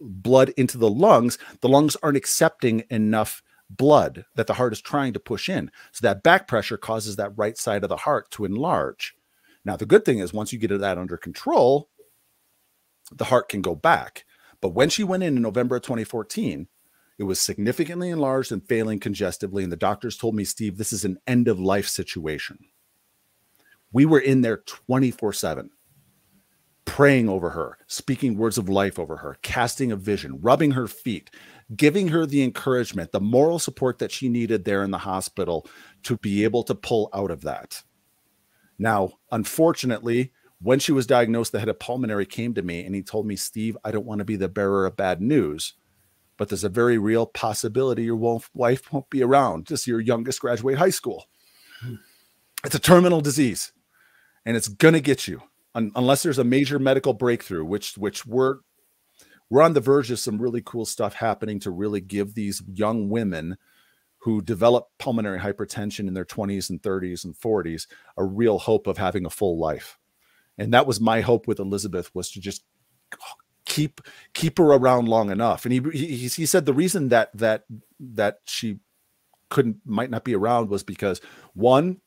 blood into the lungs, the lungs aren't accepting enough blood that the heart is trying to push in. So that back pressure causes that right side of the heart to enlarge. Now, the good thing is once you get that under control, the heart can go back. But when she went in in November of 2014, it was significantly enlarged and failing congestively. And the doctors told me, Steve, this is an end of life situation. We were in there 24 7, praying over her, speaking words of life over her, casting a vision, rubbing her feet, giving her the encouragement, the moral support that she needed there in the hospital to be able to pull out of that. Now, unfortunately, when she was diagnosed, the head of pulmonary came to me and he told me, Steve, I don't want to be the bearer of bad news but there's a very real possibility your wife won't be around Just your youngest graduate high school. Hmm. It's a terminal disease, and it's gonna get you un- unless there's a major medical breakthrough, which which we're we're on the verge of some really cool stuff happening to really give these young women who develop pulmonary hypertension in their 20s and 30s and 40s a real hope of having a full life. And that was my hope with Elizabeth was to just keep keep her around long enough. And he he, he said the reason that that that she couldn't might not be around was because one,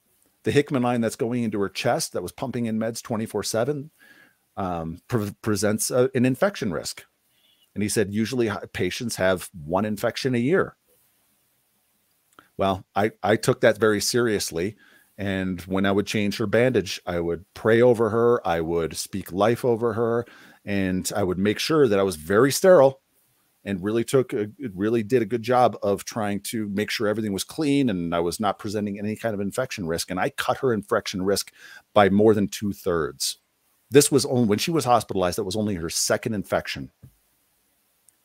the Hickman line that's going into her chest that was pumping in meds 24 7 um, pre- presents a, an infection risk. And he said usually patients have one infection a year. Well, I, I took that very seriously. And when I would change her bandage, I would pray over her. I would speak life over her and I would make sure that I was very sterile and really took a, really did a good job of trying to make sure everything was clean and I was not presenting any kind of infection risk. And I cut her infection risk by more than two thirds. This was only when she was hospitalized. That was only her second infection,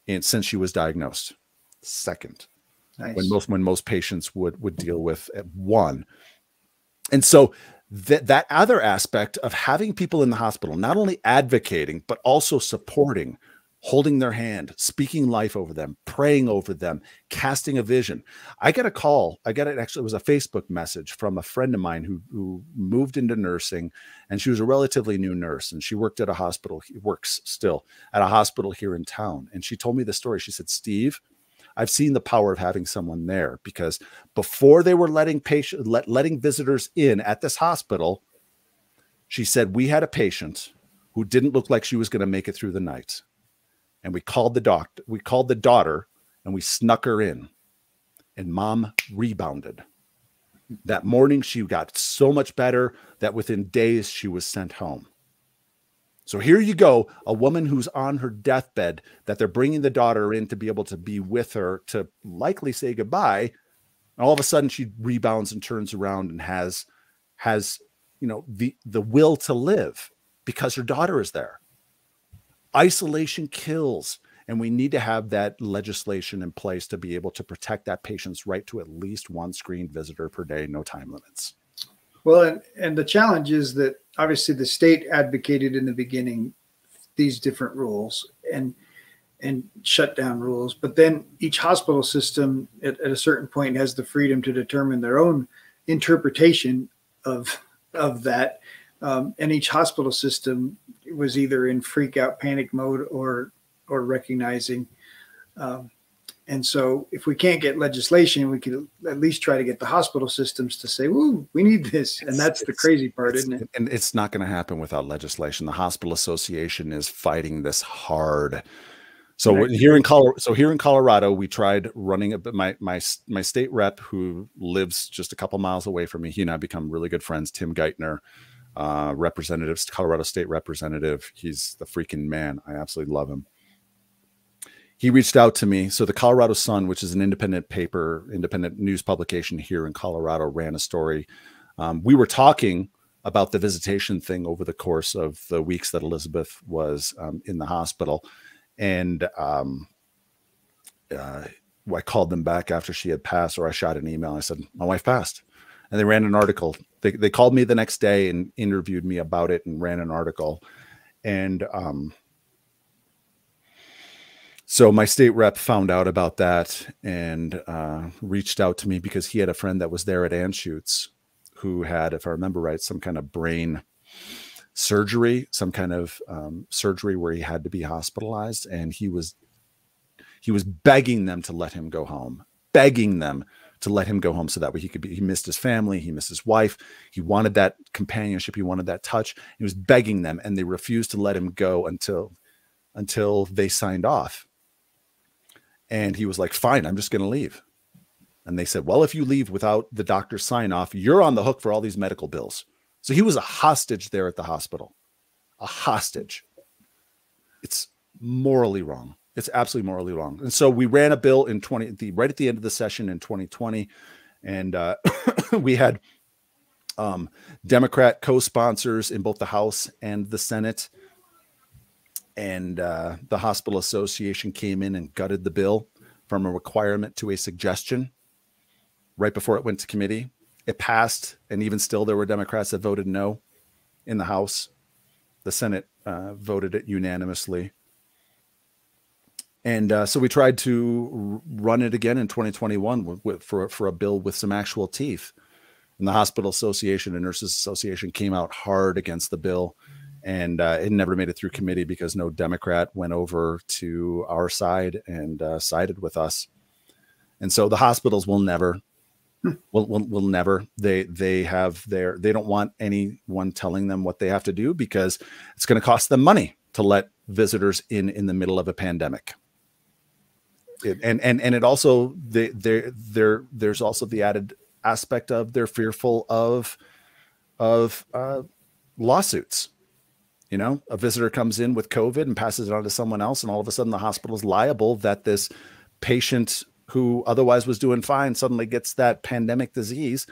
and since she was diagnosed, second. Nice. When most when most patients would would deal with one, and so that that other aspect of having people in the hospital not only advocating but also supporting holding their hand speaking life over them praying over them casting a vision. I got a call i got it actually it was a facebook message from a friend of mine who who moved into nursing and she was a relatively new nurse and she worked at a hospital works still at a hospital here in town. And she told me the story. She said steve I've seen the power of having someone there because before they were letting patient let, letting visitors in at this hospital, she said we had a patient who didn't look like she was going to make it through the night. And we called the doctor, we called the daughter and we snuck her in. And mom rebounded. That morning she got so much better that within days she was sent home. So here you go, a woman who's on her deathbed that they're bringing the daughter in to be able to be with her to likely say goodbye. And all of a sudden she rebounds and turns around and has has you know the the will to live because her daughter is there. Isolation kills and we need to have that legislation in place to be able to protect that patient's right to at least one screened visitor per day, no time limits. Well, and, and the challenge is that obviously the state advocated in the beginning these different rules, and and shutdown rules. But then each hospital system at, at, a certain point has the freedom to determine their own interpretation of of that. Um, and each hospital system was either in freak out panic mode or or recognizing. Um, and so, if we can't get legislation, we could at least try to get the hospital systems to say, "Woo, we need this." And that's the crazy part, isn't it? And it's not going to happen without legislation. The hospital association is fighting this hard so right. here in Colorado, so here in Colorado, we tried running a my my my state rep who lives just a couple miles away from me. He and I become really good friends. Tim Geitner, uh, representative, Colorado State representative. He's the freaking man. I absolutely love him. He reached out to me. So the Colorado Sun, which is an independent paper, independent news publication here in Colorado, ran a story. Um, we were talking about the visitation thing over the course of the weeks that Elizabeth was um, in the hospital and um, uh, I called them back after she had passed, or I shot an email. I said, My wife passed. And they ran an article. They, they called me the next day and interviewed me about it and ran an article. And um, so my state rep found out about that and uh, reached out to me because he had a friend that was there at Anschutz who had, if I remember right, some kind of brain surgery, some kind of um, surgery where he had to be hospitalized, and he was he was begging them to let him go home, begging them to let him go home so that way he could be. He missed his family, he missed his wife, he wanted that companionship, he wanted that touch. He was begging them, and they refused to let him go until until they signed off. And he was like, "Fine, I'm just going to leave." And they said, "Well, if you leave without the doctor's sign off, you're on the hook for all these medical bills." So he was a hostage there at the hospital, a hostage. It's morally wrong. It's absolutely morally wrong. And so we ran a bill in 20, the, right at the end of the session in 2020. And uh, we had um, Democrat co sponsors in both the House and the Senate. And uh, the Hospital Association came in and gutted the bill from a requirement to a suggestion right before it went to committee. It passed, and even still, there were Democrats that voted no in the House. The Senate uh, voted it unanimously. And uh, so we tried to run it again in 2021 with, with, for, for a bill with some actual teeth. And the Hospital Association and Nurses Association came out hard against the bill. And uh, it never made it through committee because no Democrat went over to our side and uh, sided with us. And so the hospitals will never will, will will never they they have their they don't want anyone telling them what they have to do because it's going to cost them money to let visitors in in the middle of a pandemic. It, and and and it also they there there there's also the added aspect of they're fearful of of uh, lawsuits you know a visitor comes in with covid and passes it on to someone else and all of a sudden the hospital is liable that this patient who otherwise was doing fine suddenly gets that pandemic disease.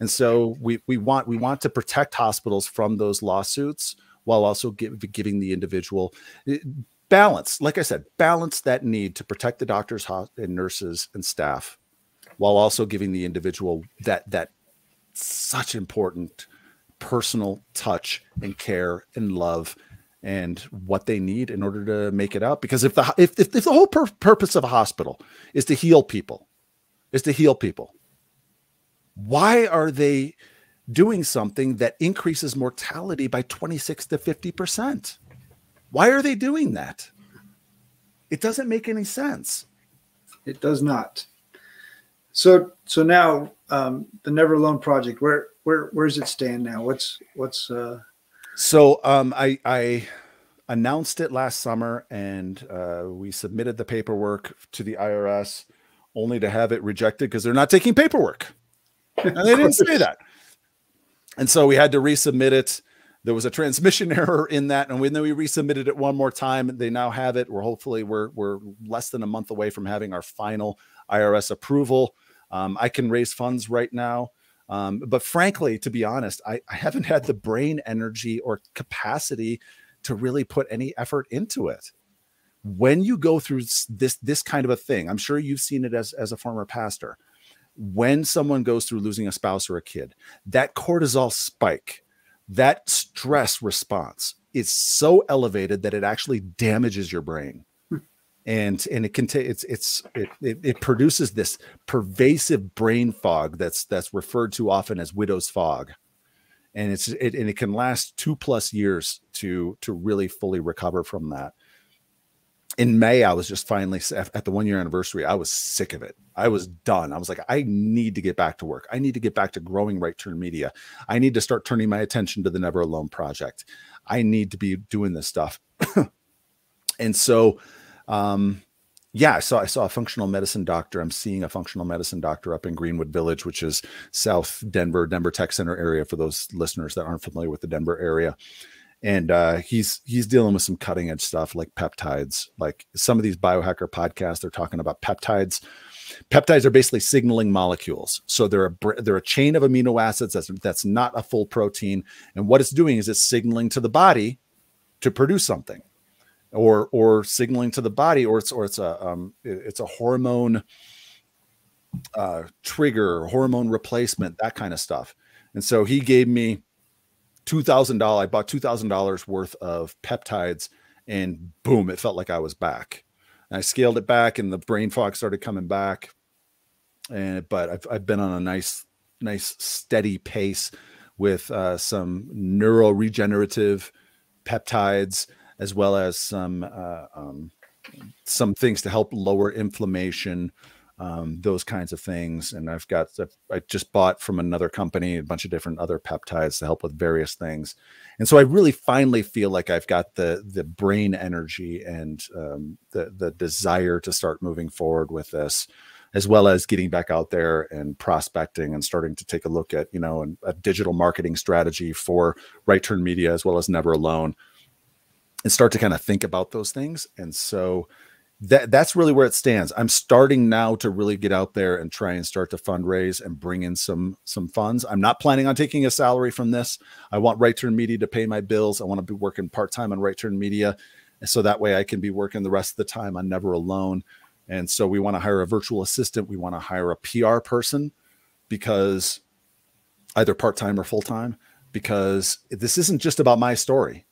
And so we we want we want to protect hospitals from those lawsuits while also give, giving the individual eh, balance. Like I said, balance that need to protect the doctors and nurses and staff while also giving the individual that that such important personal touch and care and love and what they need in order to make it out. Because if the if if, if the whole pur- purpose of a hospital is to heal people, is to heal people, why are they doing something that increases mortality by 26 to 50 percent? Why are they doing that? It doesn't make any sense. It does not. So so now um, the Never Alone project, where where where does it stand now? What's what's uh so um, I, I announced it last summer, and uh, we submitted the paperwork to the IRS, only to have it rejected because they're not taking paperwork, and they didn't say that. And so we had to resubmit it. There was a transmission error in that, and when we resubmitted it one more time, they now have it. We're hopefully we're we're less than a month away from having our final IRS approval. Um, I can raise funds right now. Um, but frankly, to be honest, I, I haven't had the brain energy or capacity to really put any effort into it. When you go through this this kind of a thing, I'm sure you've seen it as as a former pastor. When someone goes through losing a spouse or a kid, that cortisol spike, that stress response is so elevated that it actually damages your brain. And and it can it's it's it, it, it produces this pervasive brain fog that's that's referred to often as widow's fog. And it's it, and it can last two plus years to to really fully recover from that. In may i was just finally at the one year anniversary i was sick of it. I was done. I was like i need to get back to work. I need to get back to growing right turn media. I need to start turning my attention to the never alone project. I need to be doing this stuff. And so um, yeah, I saw I saw a functional medicine doctor. I'm seeing a functional medicine doctor up in Greenwood Village, which is South Denver, Denver Tech Center area for those listeners that aren't familiar with the Denver area. And uh, he's he's dealing with some cutting edge stuff like peptides. Like some of these biohacker podcasts, they're talking about peptides. Peptides are basically signaling molecules. So they're a they're a chain of amino acids that's that's not a full protein. And what it's doing is it's signaling to the body to produce something or or signaling to the body or it's or it's a um, it's a hormone uh, trigger hormone replacement that kind of stuff. And so he gave me $2000 i bought $2000 worth of peptides and boom it felt like i was back. And i scaled it back and the brain fog started coming back. And but i've, I've been on a nice nice steady pace with uh, some neuro regenerative peptides as well as some uh, um, some things to help lower inflammation, um, those kinds of things. And I've got I just bought from another company a bunch of different other peptides to help with various things. And so I really finally feel like I've got the the brain energy and um, the the desire to start moving forward with this as well as getting back out there and prospecting and starting to take a look at you know a digital marketing strategy for right turn media as well as never alone and start to kind of think about those things. And so that that's really where it stands. I'm starting now to really get out there and try and start to fundraise and bring in some some funds. I'm not planning on taking a salary from this. I want Right Turn Media to pay my bills. I want to be working part time on Right Turn Media, and so that way I can be working the rest of the time on Never Alone. And so we want to hire a virtual assistant. We want to hire a PR person because either part time or full time because this isn't just about my story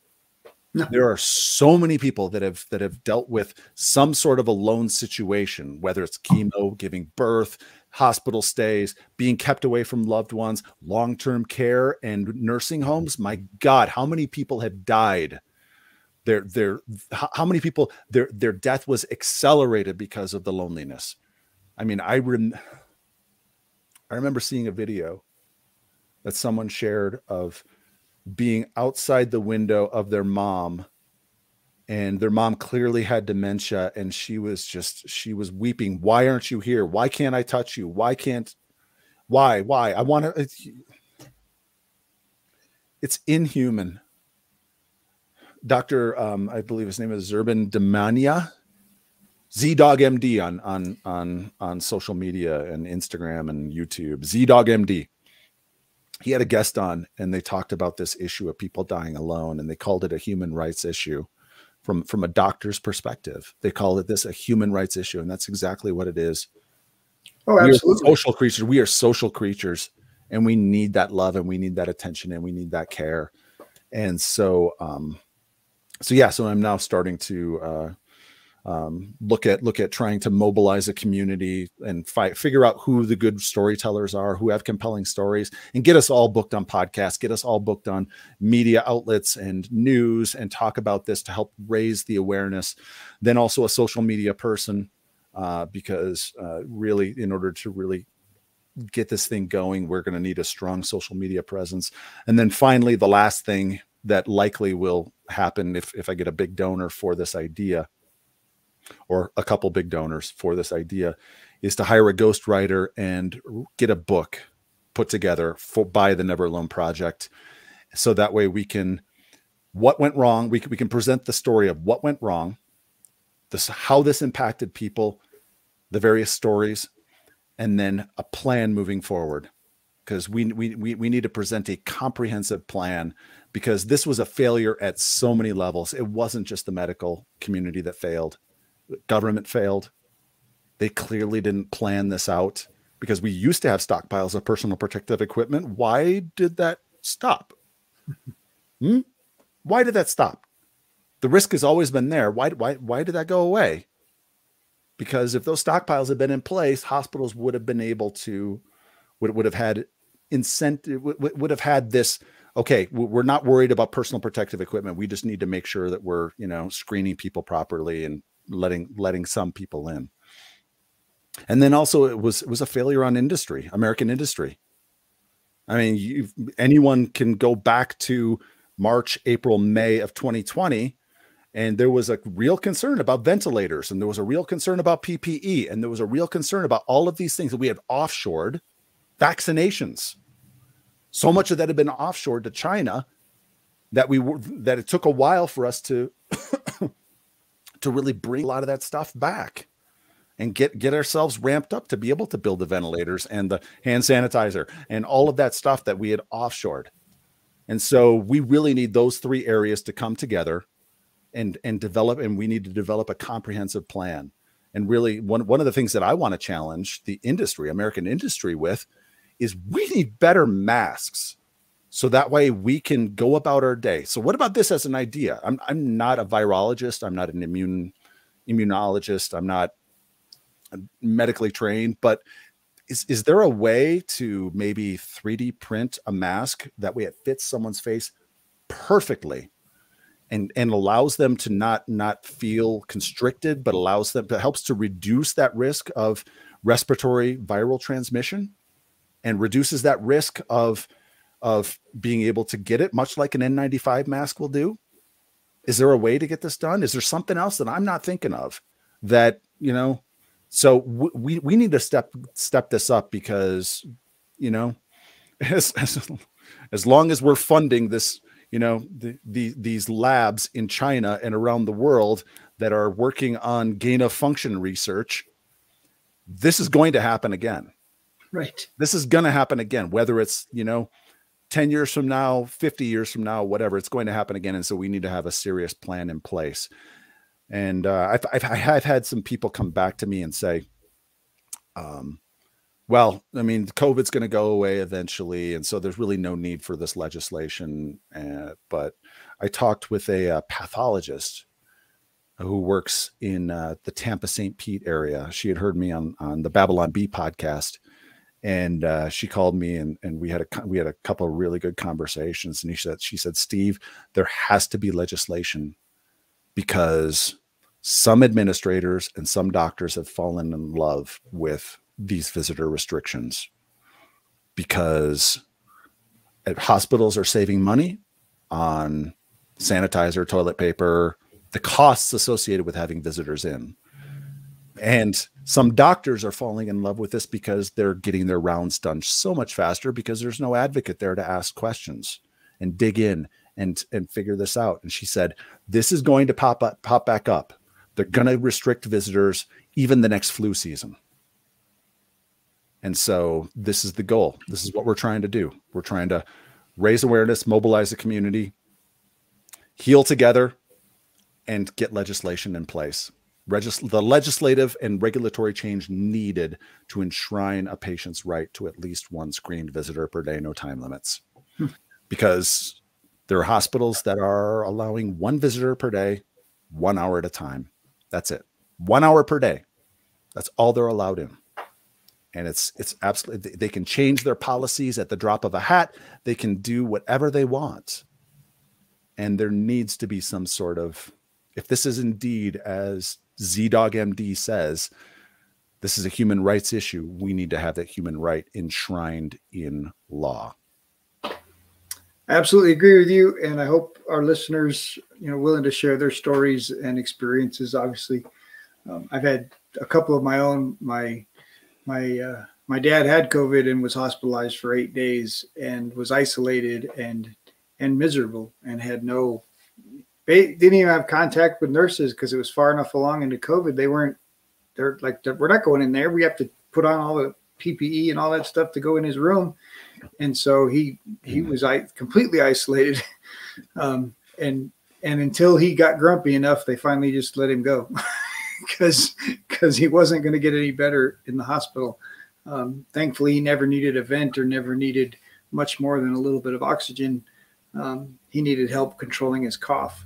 no. There are so many people that have that have dealt with some sort of a lone situation, whether it's chemo, giving birth, hospital stays, being kept away from loved ones, long-term care and nursing homes. My God, how many people have died? Their their how many people their their death was accelerated because of the loneliness. I mean, I rem, I remember seeing a video that someone shared of being outside the window of their mom and their mom clearly had dementia and she was just she was weeping. Why aren't you here? Why can't i touch you? Why can't why why? I want to it's, inhuman. Dr um, i believe his name is Zubin Damania. Z-dog md on on on on social media and instagram and youtube. ZDoggMD he had a guest on and they talked about this issue of people dying alone and they called it a human rights issue from from a doctor's perspective. They called it this a human rights issue and that's exactly what it is. Oh absolutely. social creatures. We are social creatures and we need that love and we need that attention and we need that care. And so um so yeah so i'm now starting to uh um, look at look at trying to mobilize a community and fight, figure out who the good storytellers are, who have compelling stories, and get us all booked on podcasts, get us all booked on media outlets and news, and talk about this to help raise the awareness. Then also a social media person, uh, because uh, really, in order to really get this thing going, we're going to need a strong social media presence. And then finally, the last thing that likely will happen if if I get a big donor for this idea or a couple big donors for this idea is to hire a ghostwriter and get a book put together for by the Never Alone Project. So that way we can what went wrong, we can, we can present the story of what went wrong, this how this impacted people, the various stories, and then a plan moving forward. Because we, we we we need to present a comprehensive plan because this was a failure at so many levels. It wasn't just the medical community that failed government failed. They clearly didn't plan this out because we used to have stockpiles of personal protective equipment. Why did that stop? hmm? Why did that stop? The risk has always been there. Why, why, why did that go away? because if those stockpiles had been in place, hospitals would have been able to would, would have had incentive would, would have had this okay we're not worried about personal protective equipment we just need to make sure that we're you know screening people properly and letting letting some people in and then also it was it was a failure on industry american industry i mean you anyone can go back to march april may of 2020 and there was a real concern about ventilators and there was a real concern about ppe and there was a real concern about all of these things that we had offshored vaccinations. So much of that had been offshored to China that we were that it took a while for us to to really bring a lot of that stuff back and get get ourselves ramped up to be able to build the ventilators and the hand sanitizer and all of that stuff that we had offshored. And so we really need those three areas to come together and and develop and we need to develop a comprehensive plan. And really one one of the things that I want to challenge the industry, American industry with is we need better masks so that way we can go about our day. So what about this as an idea? I'm I'm not a virologist, I'm not an immune immunologist, I'm not medically trained, but is is there a way to maybe 3D print a mask that way it fits someone's face perfectly and and allows them to not not feel constricted but allows them to helps to reduce that risk of respiratory viral transmission? and reduces that risk of of being able to get it, much like an N95 mask will do? Is there a way to get this done? Is there something else that I'm not thinking of that you know? So we we need to step step this up because you know, as as, as long as we're funding this, you know, the, the these labs in China and around the world that are working on gain of function research, this is going to happen again. Right. This is going to happen again, whether it's, you know, 10 years from now, 50 years from now, whatever, it's going to happen again. And so we need to have a serious plan in place. And uh, I've, I've, I've had some people come back to me and say, um, well, I mean, COVID's going to go away eventually. And so there's really no need for this legislation. Uh, but I talked with a, a uh, pathologist who works in uh, the Tampa St. Pete area. She had heard me on, on the Babylon Bee podcast and uh, she called me and, and we had a we had a couple of really good conversations and he said she said steve there has to be legislation because some administrators and some doctors have fallen in love with these visitor restrictions because hospitals are saving money on sanitizer toilet paper the costs associated with having visitors in and some doctors are falling in love with this because they're getting their rounds done so much faster because there's no advocate there to ask questions and dig in and and figure this out. And she said, "This is going to pop up, pop back up. They're going to restrict visitors even the next flu season." And so this is the goal. This is what we're trying to do. We're trying to raise awareness, mobilize the community, heal together, and get legislation in place regis- the legislative and regulatory change needed to enshrine a patient's right to at least one screened visitor per day, no time limits. Hmm. Because there are hospitals that are allowing one visitor per day, one hour at a time. That's it. One hour per day. That's all they're allowed in. And it's it's absolutely they can change their policies at the drop of a hat. They can do whatever they want. And there needs to be some sort of if this is indeed as ZDoggMD says this is a human rights issue. We need to have that human right enshrined in law. I absolutely agree with you, and I hope our listeners, you know, willing to share their stories and experiences. Obviously, um, I've had a couple of my own. My my uh, my dad had COVID and was hospitalized for eight days and was isolated and and miserable and had no they didn't even have contact with nurses because it was far enough along into COVID. They weren't. They're like we're not going in there. We have to put on all the PPE and all that stuff to go in his room, and so he he mm-hmm. was I, completely isolated, um, and and until he got grumpy enough, they finally just let him go because because he wasn't going to get any better in the hospital. Um, thankfully, he never needed a vent or never needed much more than a little bit of oxygen. Um, he needed help controlling his cough.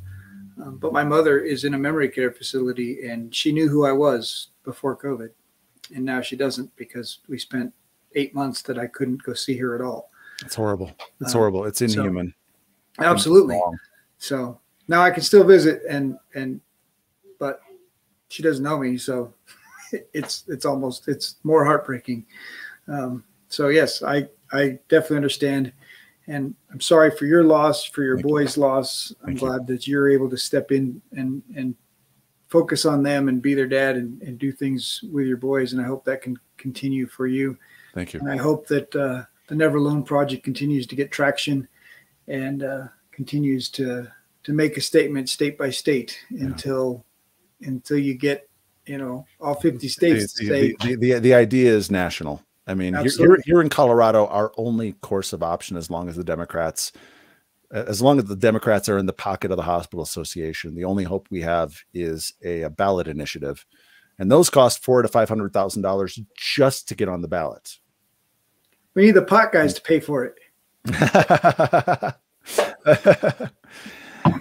Um, but my mother is in a memory care facility, and she knew who I was before COVID, and now she doesn't because we spent eight months that I couldn't go see her at all. It's horrible. It's um, horrible. It's inhuman. So, absolutely. So now I can still visit, and and but she doesn't know me, so it's it's almost it's more heartbreaking. Um, so yes, I I definitely understand, and I'm sorry for your loss, for your Thank boys' you. loss. I'm Thank glad you. that you're able to step in and and focus on them and be their dad and, and do things with your boys. And I hope that can continue for you. Thank you. And I hope that uh, the Never Alone project continues to get traction and uh, continues to to make a statement state by state yeah. until until you get you know all 50 states the, say, the, the, the, idea is national i mean here, here in colorado our only course of option as long as the democrats as long as the democrats are in the pocket of the hospital association the only hope we have is a, a ballot initiative. And those cost four to five hundred thousand dollars just to get on the ballot. We need the pot guys to pay for it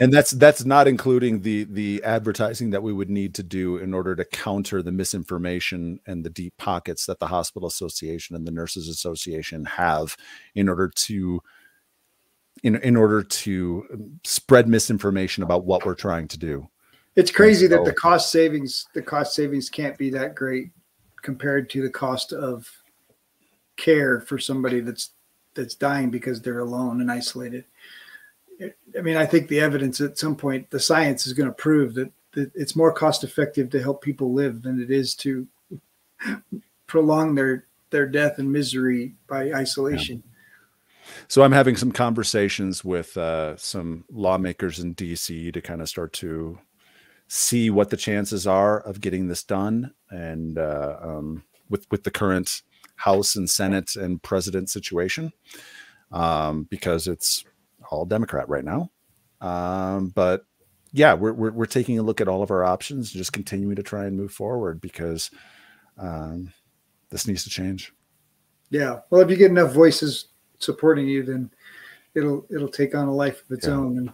and that's that's not including the the advertising that we would need to do in order to counter the misinformation and the deep pockets that the hospital association and the nurses association have in order to in in order to spread misinformation about what we're trying to do. It's crazy so, that the cost savings the cost savings can't be that great compared to the cost of care for somebody that's that's dying because they're alone and isolated I mean, I think the evidence at some point, the science is going to prove that, that it's more cost effective to help people live than it is to prolong their their death and misery by isolation. Yeah. So I'm having some conversations with uh, some lawmakers in DC to kind of start to see what the chances are of getting this done, and uh, um, with with the current House and Senate and President situation, um, because it's all Democrat right now. Um, but yeah, we're, we're, we're taking a look at all of our options, and just continuing to try and move forward because um, this needs to change. Yeah. Well, if you get enough voices supporting you, then it'll it'll take on a life of its yeah. own and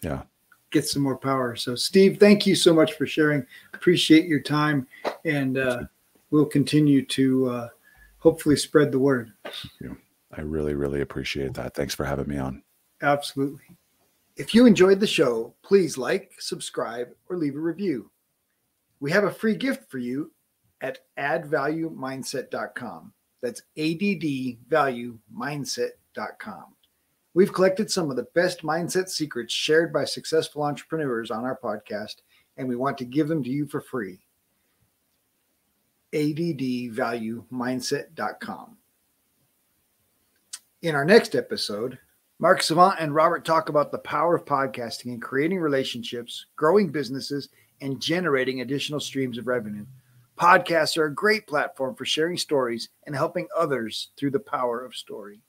yeah, get some more power. So, Steve, thank you so much for sharing. Appreciate your time, and uh, we'll continue to uh, hopefully spread the word. I really, really appreciate that. Thanks for having me on. Absolutely. If you enjoyed the show, please like, subscribe, or leave a review. We have a free gift for you at addvaluemindset.com. That's addvaluemindset.com. We've collected some of the best mindset secrets shared by successful entrepreneurs on our podcast, and we want to give them to you for free. addvaluemindset.com. In our next episode, Mark Savant and Robert talk about the power of podcasting in creating relationships, growing businesses, and generating additional streams of revenue. Podcasts are a great platform for sharing stories and helping others through the power of story.